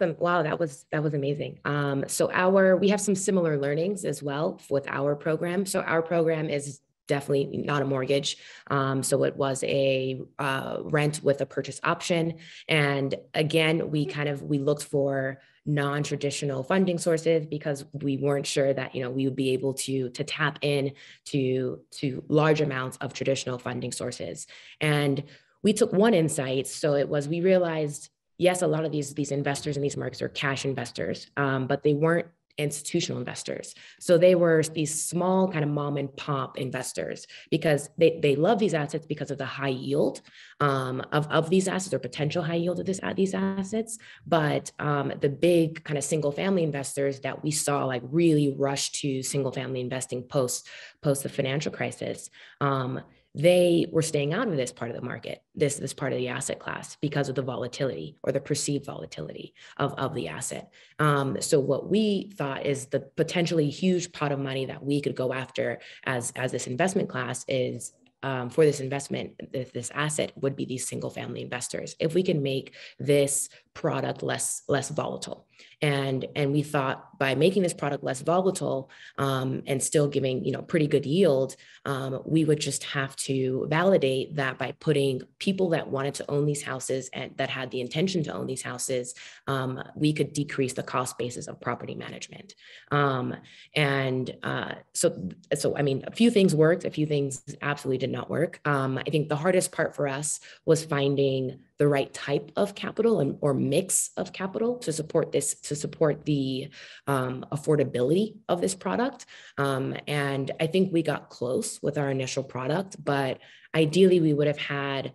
Awesome. Wow, that was that was amazing. Um, so our we have some similar learnings as well with our program. So our program is definitely not a mortgage. Um, so it was a uh, rent with a purchase option. And again, we kind of we looked for non-traditional funding sources because we weren't sure that you know we would be able to to tap in to to large amounts of traditional funding sources. And we took one insight. So it was we realized yes, a lot of these these investors in these markets are cash investors, um, but they weren't institutional investors. So they were these small kind of mom and pop investors because they, they love these assets because of the high yield um, of, of these assets or potential high yield of this, these assets. But um, the big kind of single family investors that we saw like really rush to single family investing post post the financial crisis, um, they were staying out of this part of the market, this, this part of the asset class because of the volatility or the perceived volatility of, of the asset. Um, so what we thought is the potentially huge pot of money that we could go after as, as this investment class is um, for this investment, this, this asset would be these single family investors. If we can make this product less less volatile, and and we thought by making this product less volatile um, and still giving you know pretty good yield, um, we would just have to validate that by putting people that wanted to own these houses and that had the intention to own these houses, um, we could decrease the cost basis of property management. Um, and uh, so so I mean, a few things worked, a few things absolutely did not work. Um, I think the hardest part for us was finding the right type of capital and, or mix of capital to support this, to support the um, affordability of this product. Um, and I think we got close with our initial product, but ideally we would have had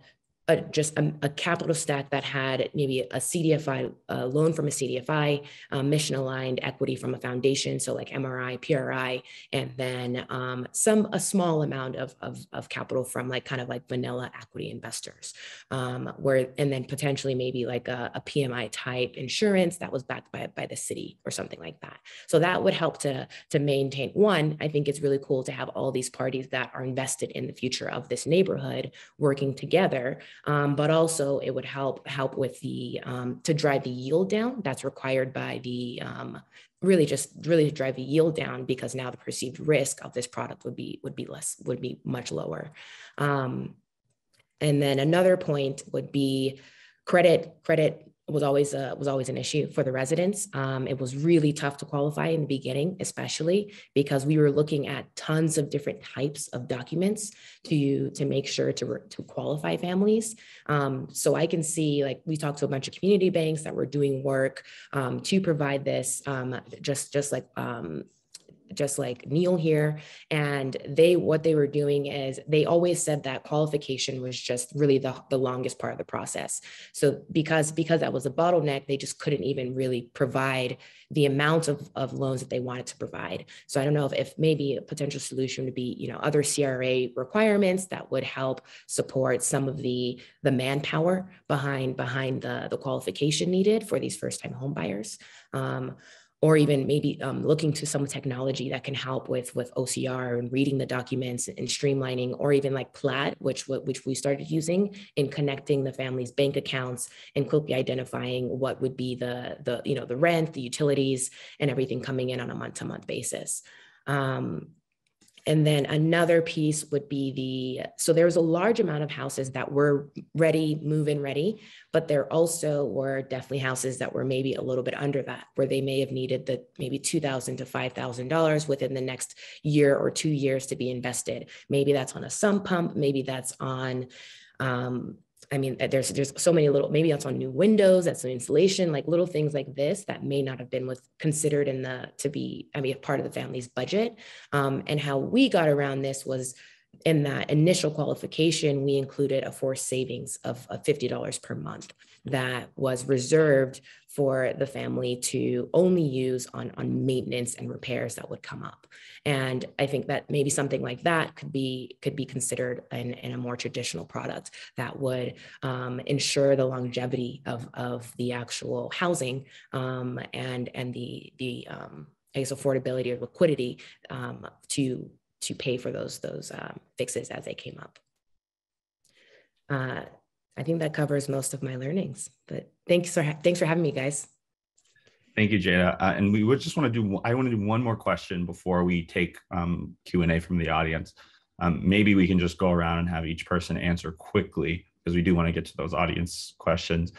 a, just a, a, capital stack that had maybe a CDFI a loan from a CDFI, um, mission aligned equity from a foundation, so like MRI, PRI, and then um, some a small amount of, of, of, capital from like kind of like vanilla equity investors, um, where and then potentially maybe like a, a, PMI type insurance that was backed by by the city or something like that. So that would help to to maintain. One, I think it's really cool to have all these parties that are invested in the future of this neighborhood working together um, but also it would help help with the um, to drive the yield down that's required by the um, really just really to drive the yield down because now the perceived risk of this product would be would be less would be much lower. Um, and then another point would be credit credit was always a, was always an issue for the residents. Um, it was really tough to qualify in the beginning, especially because we were looking at tons of different types of documents to to make sure to to qualify families. Um, so I can see like we talked to a bunch of community banks that were doing work um, to provide this, um, just just like um, just like Neil here. And they, what they were doing is they always said that qualification was just really the, the longest part of the process. So because, because that was a bottleneck, they just couldn't even really provide the amount of, of loans that they wanted to provide. So I don't know if, if maybe a potential solution would be, you know, other CRA requirements that would help support some of the, the manpower behind, behind the, the qualification needed for these first time home buyers. Um, or even maybe um, looking to some technology that can help with with OCR and reading the documents and streamlining, or even like Plaid, which which we started using in connecting the family's bank accounts and quickly identifying what would be the the you know the rent, the utilities, and everything coming in on a month to month basis. Um, and then another piece would be the so there was a large amount of houses that were ready, move in ready, but there also were definitely houses that were maybe a little bit under that, where they may have needed the maybe $2,000 to five thousand dollars within the next year or two years to be invested. Maybe that's on a sump pump, maybe that's on um, I mean, there's there's so many little maybe that's on new windows, that's an installation, like little things like this that may not have been considered in the to be I mean a part of the family's budget. Um, and how we got around this was in that initial qualification, we included a forced savings of, of $50 per month that was reserved for the family to only use on, on maintenance and repairs that would come up. And I think that maybe something like that could be could be considered in, in a more traditional product that would um, ensure the longevity of, of the actual housing um, and, and the, the um, I guess affordability or liquidity um, to to pay for those those um, fixes as they came up. uh, I think that covers most of my learnings. But thanks for thanks for having me, guys. Thank you, Jada. Uh, and we would just want to do. I want to do one more question before we take um, Q and A from the audience. Um, maybe we can just go around and have each person answer quickly because we do want to get to those audience questions.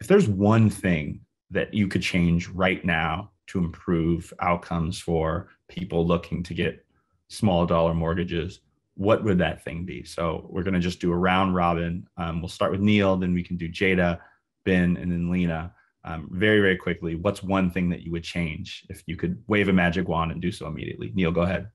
If there's one thing that you could change right now to improve outcomes for people looking to get small dollar mortgages, what would that thing be? So we're going to just do a round robin. Um, we'll start with Neil, then we can do Jada, Ben, and then Linna. Um, very, very quickly, what's one thing that you would change if you could wave a magic wand and do so immediately? Neil, go ahead.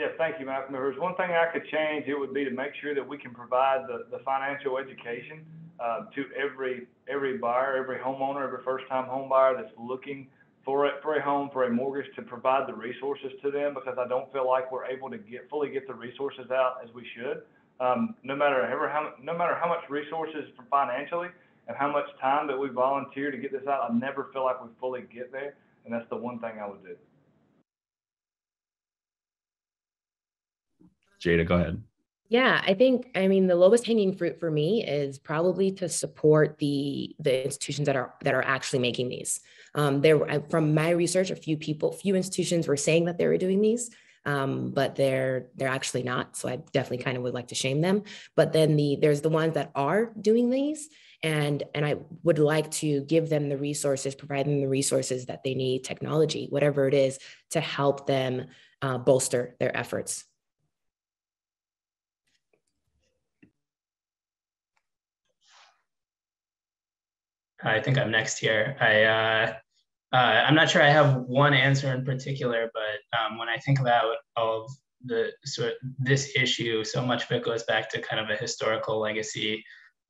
Yeah, thank you, Malcolm. If there's one thing I could change, it would be to make sure that we can provide the, the financial education uh, to every every buyer, every homeowner, every first-time home buyer that's looking for a, for a home, for a mortgage, to provide the resources to them because I don't feel like we're able to get fully get the resources out as we should. Um, no matter ever how no matter how much resources from financially and how much time that we volunteer to get this out, I never feel like we fully get there, and that's the one thing I would do. Jada, go ahead. Yeah, I think I mean the lowest hanging fruit for me is probably to support the the institutions that are that are actually making these. Um, there, from my research, a few people, few institutions were saying that they were doing these, um, but they're they're actually not. So I definitely kind of would like to shame them. But then the there's the ones that are doing these, and and I would like to give them the resources, provide them the resources that they need, technology, whatever it is, to help them uh, bolster their efforts. I think I'm next here. I uh, uh, I'm not sure I have one answer in particular, but um, when I think about all of the sort this issue, so much of it goes back to kind of a historical legacy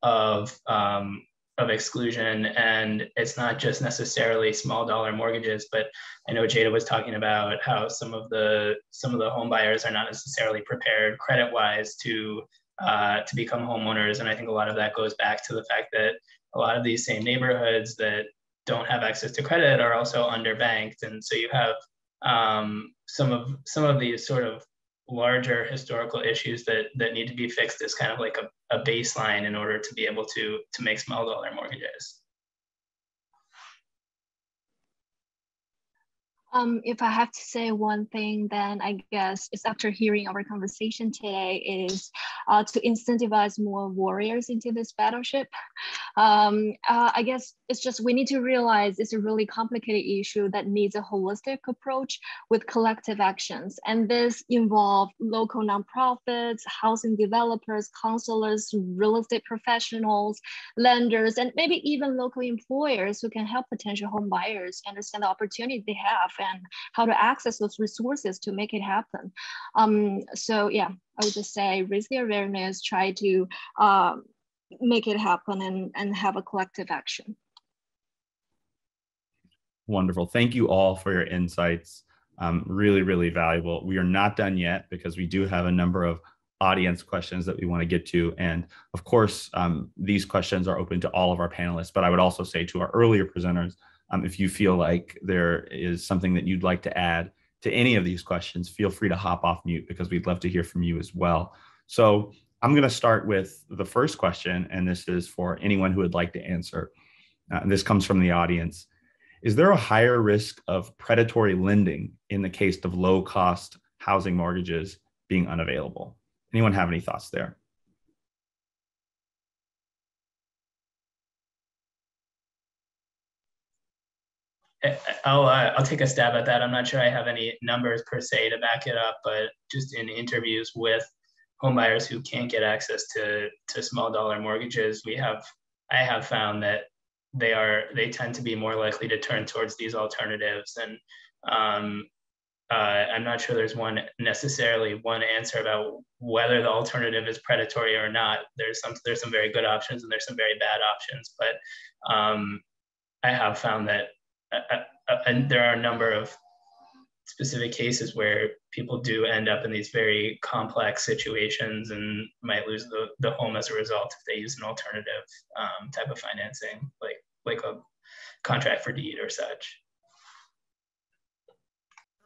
of um, of exclusion, and it's not just necessarily small dollar mortgages, but I know Jada was talking about how some of the some of the home buyers are not necessarily prepared credit wise to uh, to become homeowners, and I think a lot of that goes back to the fact that a lot of these same neighborhoods that don't have access to credit are also underbanked, and so you have um, some of some of these sort of larger historical issues that that need to be fixed as kind of like a, a baseline in order to be able to to make small dollar mortgages. Um, if I have to say one thing, then I guess it's after hearing our conversation today is uh, to incentivize more warriors into this battleship. Um, uh, I guess it's just we need to realize it's a really complicated issue that needs a holistic approach with collective actions. And this involves local nonprofits, housing developers, counselors, real estate professionals, lenders, and maybe even local employers who can help potential home buyers understand the opportunity they have and how to access those resources to make it happen. Um, so yeah, I would just say raise the awareness, try to um, make it happen and, and have a collective action. Wonderful. Thank you all for your insights. Um, really, really valuable. We are not done yet because we do have a number of audience questions that we want to get to. And of course, um, these questions are open to all of our panelists, but I would also say to our earlier presenters, um, if you feel like there is something that you'd like to add to any of these questions, feel free to hop off mute because we'd love to hear from you as well. So I'm going to start with the first question, and this is for anyone who would like to answer. Uh, this comes from the audience. Is there a higher risk of predatory lending in the case of low cost housing mortgages being unavailable? Anyone have any thoughts there? I'll uh, I'll take a stab at that. I'm not sure I have any numbers per se to back it up, but just in interviews with homebuyers who can't get access to to small dollar mortgages, we have I have found that they are they tend to be more likely to turn towards these alternatives and um, uh, I'm not sure there's one necessarily one answer about whether the alternative is predatory or not. There's some there's some very good options and there's some very bad options, but um, I have found that and there are a number of specific cases where people do end up in these very complex situations and might lose the, the home as a result if they use an alternative um, type of financing, like like a contract for deed or such.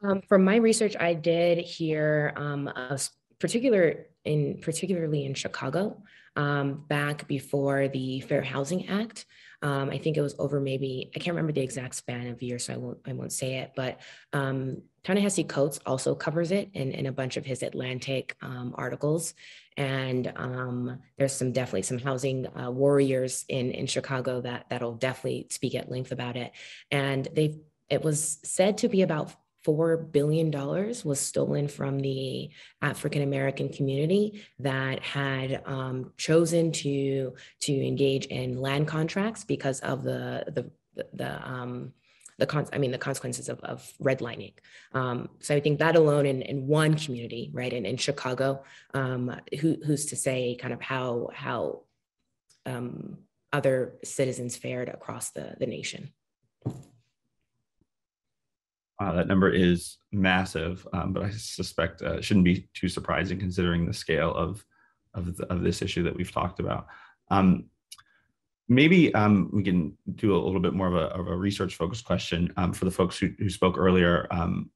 Um, from my research, I did hear um, a particular in particularly in Chicago, um, back before the Fair Housing Act. Um, I think it was over maybe I can't remember the exact span of years, so I won't I won't say it. But um, Ta-Nehisi Coates also covers it in, in a bunch of his Atlantic um, articles, and um, there's some definitely some housing uh, warriors in in Chicago that that'll definitely speak at length about it. And they it was said to be about four billion dollars was stolen from the African American community that had um, chosen to to engage in land contracts because of the the the um, the con- I mean the consequences of, of redlining. Um, so I think that alone in, in one community, right, in, in Chicago, um, who, who's to say kind of how how um, other citizens fared across the, the nation. Wow, that number is massive, um, but I suspect uh, shouldn't be too surprising considering the scale of of, the, of this issue that we've talked about. Um, maybe um, we can do a little bit more of a, of a research focused question um, for the folks who, who spoke earlier. Um,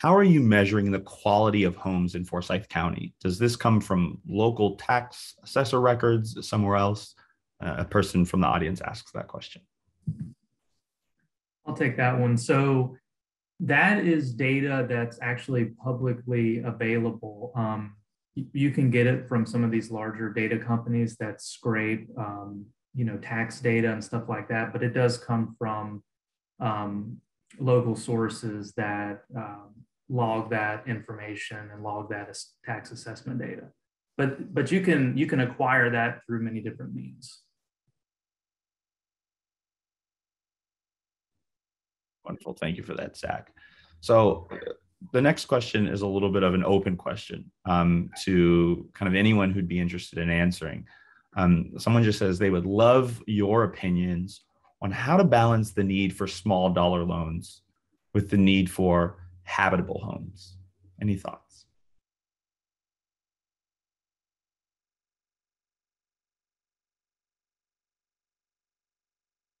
how are you measuring the quality of homes in Forsyth County? Does this come from local tax assessor records somewhere else? Uh, a person from the audience asks that question. I'll take that one. So that is data that's actually publicly available. Um, you can get it from some of these larger data companies that scrape, um, you know, tax data and stuff like that. But it does come from um, local sources that um, log that information and log that as tax assessment data. But but you can you can acquire that through many different means. Wonderful. Thank you for that, Zach. So the next question is a little bit of an open question um, to kind of anyone who'd be interested in answering. Um, someone just says they would love your opinions on how to balance the need for small dollar loans with the need for habitable homes. Any thoughts?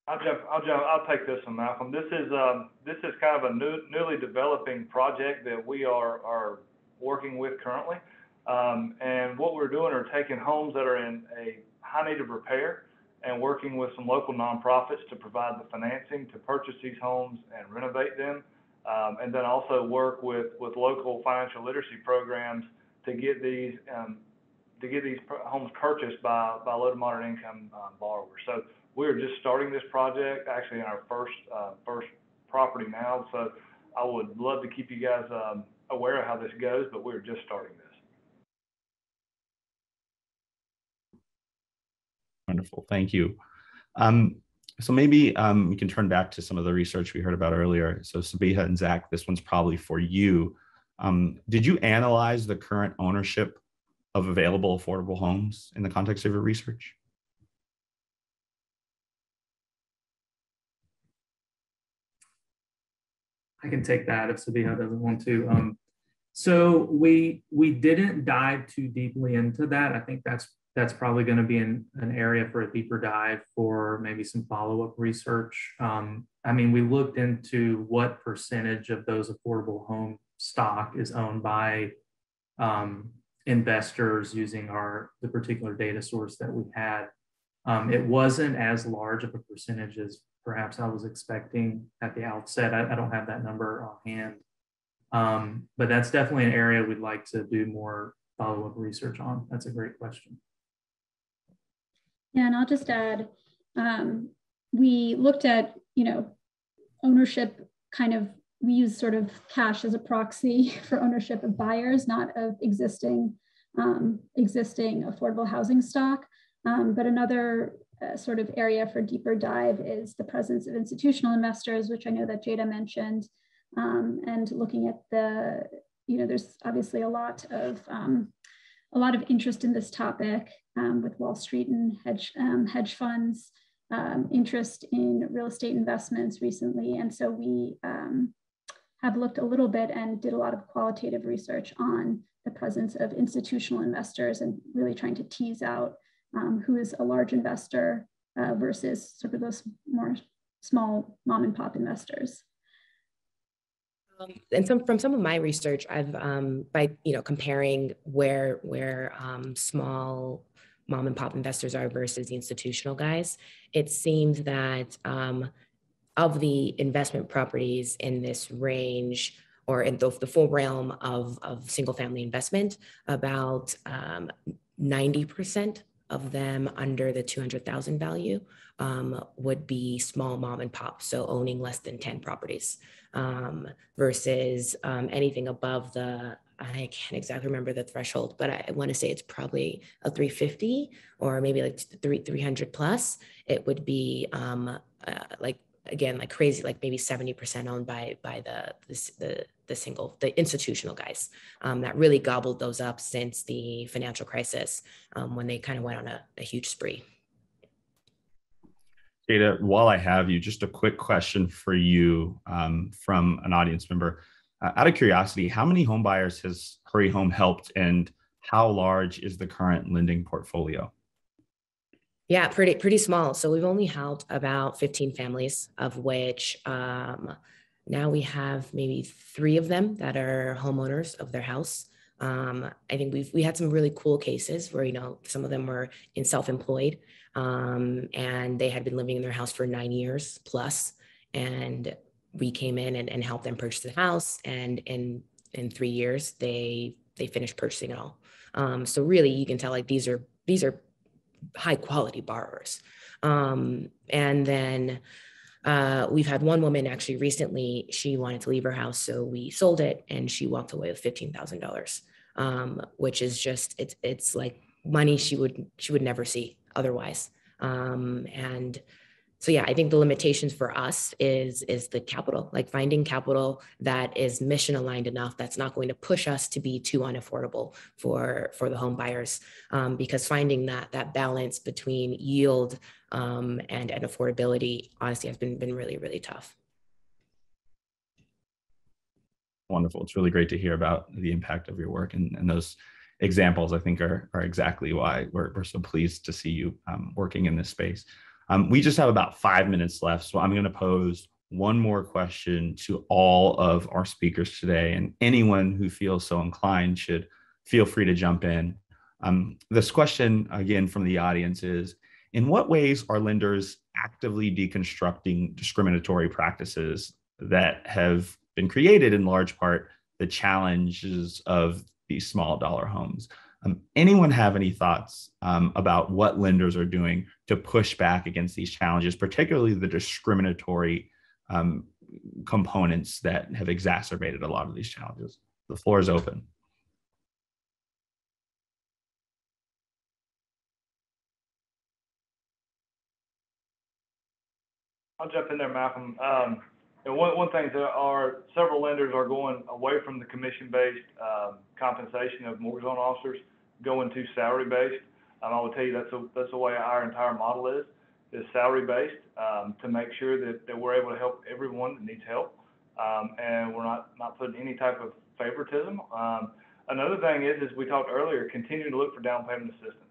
I'll jump. I'll jump. I'll take this one, Malcolm. This is um, this is kind of a new, newly developing project that we are are working with currently. Um, and what we're doing are taking homes that are in a high need of repair and working with some local nonprofits to provide the financing to purchase these homes and renovate them. Um, and then also work with, with local financial literacy programs to get these um, to get these homes purchased by, by low to moderate income um, borrowers. So we're just starting this project, actually in our first uh, first property now. So I would love to keep you guys um, aware of how this goes, but we're just starting this. Wonderful, thank you. Um, so maybe um, we can turn back to some of the research we heard about earlier. So Sabiha and Zach, this one's probably for you. Um, did you analyze the current ownership of available affordable homes in the context of your research? I can take that if Sabiha doesn't want to. Um, so we we didn't dive too deeply into that. I think that's that's probably going to be an, an area for a deeper dive for maybe some follow-up research. Um, I mean, we looked into what percentage of those affordable home stock is owned by um, investors using our the particular data source that we had. Um, it wasn't as large of a percentage as perhaps I was expecting at the outset. I, I don't have that number on hand, um, but that's definitely an area we'd like to do more follow-up research on. That's a great question. And I'll just add, um, we looked at, you know, ownership kind of, we use sort of cash as a proxy for ownership of buyers, not of existing, um, existing affordable housing stock. Um, but another uh, sort of area for deeper dive is the presence of institutional investors, which I know that Jada mentioned, um, and looking at the, you know, there's obviously a lot of um, a lot of interest in this topic um, with Wall Street and hedge um, hedge funds, um, interest in real estate investments recently, and so we um, have looked a little bit and did a lot of qualitative research on the presence of institutional investors and really trying to tease out um, who is a large investor uh, versus sort of those more small mom and pop investors. Um, and some from some of my research, I've um, by you know comparing where where um, small mom and pop investors are versus the institutional guys, it seems that um, of the investment properties in this range or in the, the full realm of, of single family investment, about um, 90% of them under the 200,000 value um, would be small mom and pop, so owning less than 10 properties um, versus um, anything above the I can't exactly remember the threshold, but I want to say it's probably a 350 or maybe like three 300 plus. It would be um, uh, like again like crazy, like maybe 70% owned by by the the the, the single the institutional guys um, that really gobbled those up since the financial crisis um, when they kind of went on a, a huge spree. Jada, while I have you, just a quick question for you um, from an audience member. Uh, out of curiosity, how many home buyers has Hurry Home helped and how large is the current lending portfolio? Yeah, pretty pretty small. So we've only helped about 15 families, of which um, now we have maybe three of them that are homeowners of their house. Um, I think we've we had some really cool cases where you know some of them were in self-employed um, and they had been living in their house for nine years plus, and we came in and, and helped them purchase the house and in in three years they they finished purchasing it all. Um, so really you can tell like these are these are high quality borrowers. Um, and then uh, we've had one woman actually recently she wanted to leave her house so we sold it and she walked away with $15000 um, which is just it's it's like money she would she would never see otherwise. Um, and so yeah i think the limitations for us is is the capital like finding capital that is mission aligned enough that's not going to push us to be too unaffordable for for the home buyers. Um, because finding that that balance between yield um, and and affordability honestly has been been really really tough. Wonderful. It's really great to hear about the impact of your work and, and those examples i think are, are exactly why we're, we're so pleased to see you um, working in this space um, we just have about five minutes left, so I'm going to pose one more question to all of our speakers today, and anyone who feels so inclined should feel free to jump in. Um, this question, again, from the audience is In what ways are lenders actively deconstructing discriminatory practices that have been created in large part the challenges of these small dollar homes? Um, anyone have any thoughts um, about what lenders are doing to push back against these challenges, particularly the discriminatory um, components that have exacerbated a lot of these challenges? The floor is open. I'll jump in there, Malcolm. Um, and one, one thing there are several lenders are going away from the commission-based um, compensation of mortgage loan officers going to salary-based. Um, I will tell you that's a, that's the way our entire model is, is salary-based um, to make sure that, that we're able to help everyone that needs help. Um, and we're not, not putting any type of favoritism. Um, another thing is, as we talked earlier, continuing to look for down payment assistance.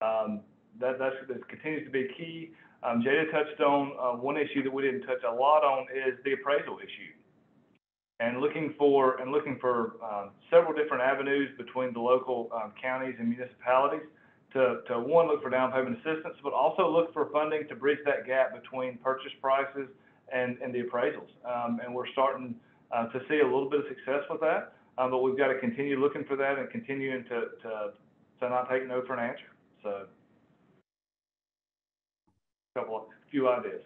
Um, that, that's, that continues to be key. Um, Jada touched on uh, one issue that we didn't touch a lot on is the appraisal issue and looking for and looking for um, several different avenues between the local um, counties and municipalities to, to one look for down payment assistance, but also look for funding to bridge that gap between purchase prices and, and the appraisals. Um, and we're starting uh, to see a little bit of success with that, um, but we've got to continue looking for that and continuing to, to, to not take no for an answer. So, couple few ideas.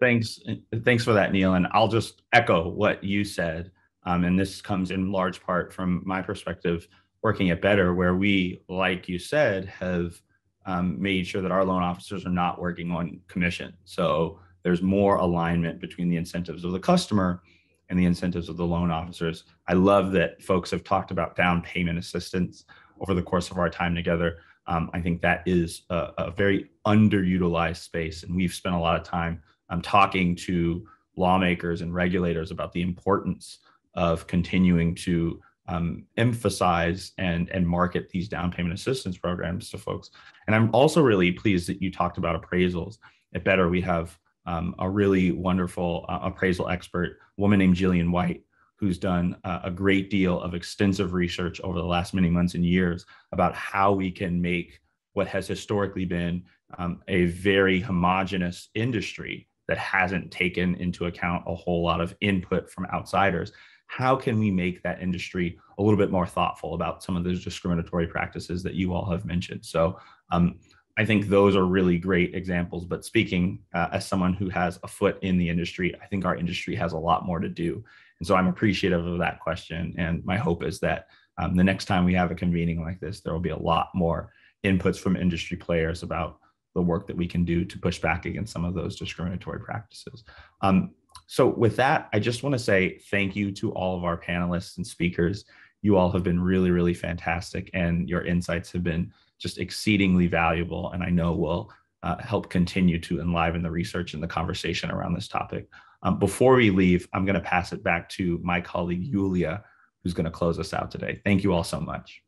Thanks, thanks for that, Neil. And I'll just echo what you said. Um, and this comes in large part from my perspective working at Better, where we, like you said, have um, made sure that our loan officers are not working on commission. So there's more alignment between the incentives of the customer and the incentives of the loan officers. I love that folks have talked about down payment assistance over the course of our time together. Um, I think that is a, a very underutilized space, and we've spent a lot of time I'm talking to lawmakers and regulators about the importance of continuing to um, emphasize and and market these down payment assistance programs to folks. And I'm also really pleased that you talked about appraisals. At Better, we have um, a really wonderful uh, appraisal expert, woman named Jillian White, who's done a great deal of extensive research over the last many months and years about how we can make what has historically been um, a very homogenous industry that hasn't taken into account a whole lot of input from outsiders. How can we make that industry a little bit more thoughtful about some of those discriminatory practices that you all have mentioned? So um, I think those are really great examples. But speaking uh, as someone who has a foot in the industry, I think our industry has a lot more to do. And so I'm appreciative of that question. And my hope is that um, the next time we have a convening like this, there will be a lot more inputs from industry players about the work that we can do to push back against some of those discriminatory practices. Um, so with that, I just want to say thank you to all of our panelists and speakers. You all have been really, really fantastic and your insights have been just exceedingly valuable and I know will uh, help continue to enliven the research and the conversation around this topic. Um, before we leave, I'm going to pass it back to my colleague, Yuliya, who's going to close us out today. Thank you all so much.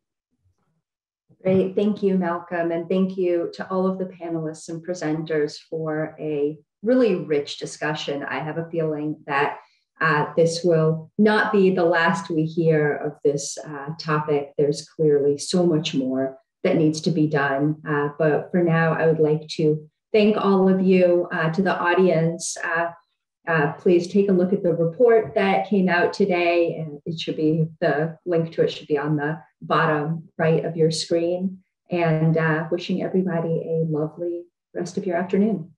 Great. Thank you, Malcolm. And thank you to all of the panelists and presenters for a really rich discussion. I have a feeling that uh, this will not be the last we hear of this uh, topic. There's clearly so much more that needs to be done. Uh, but for now, I would like to thank all of you uh, to the audience. Uh, please take a look at the report that came out today, and it should be the link to it should be on the bottom right of your screen. And uh, wishing everybody a lovely rest of your afternoon.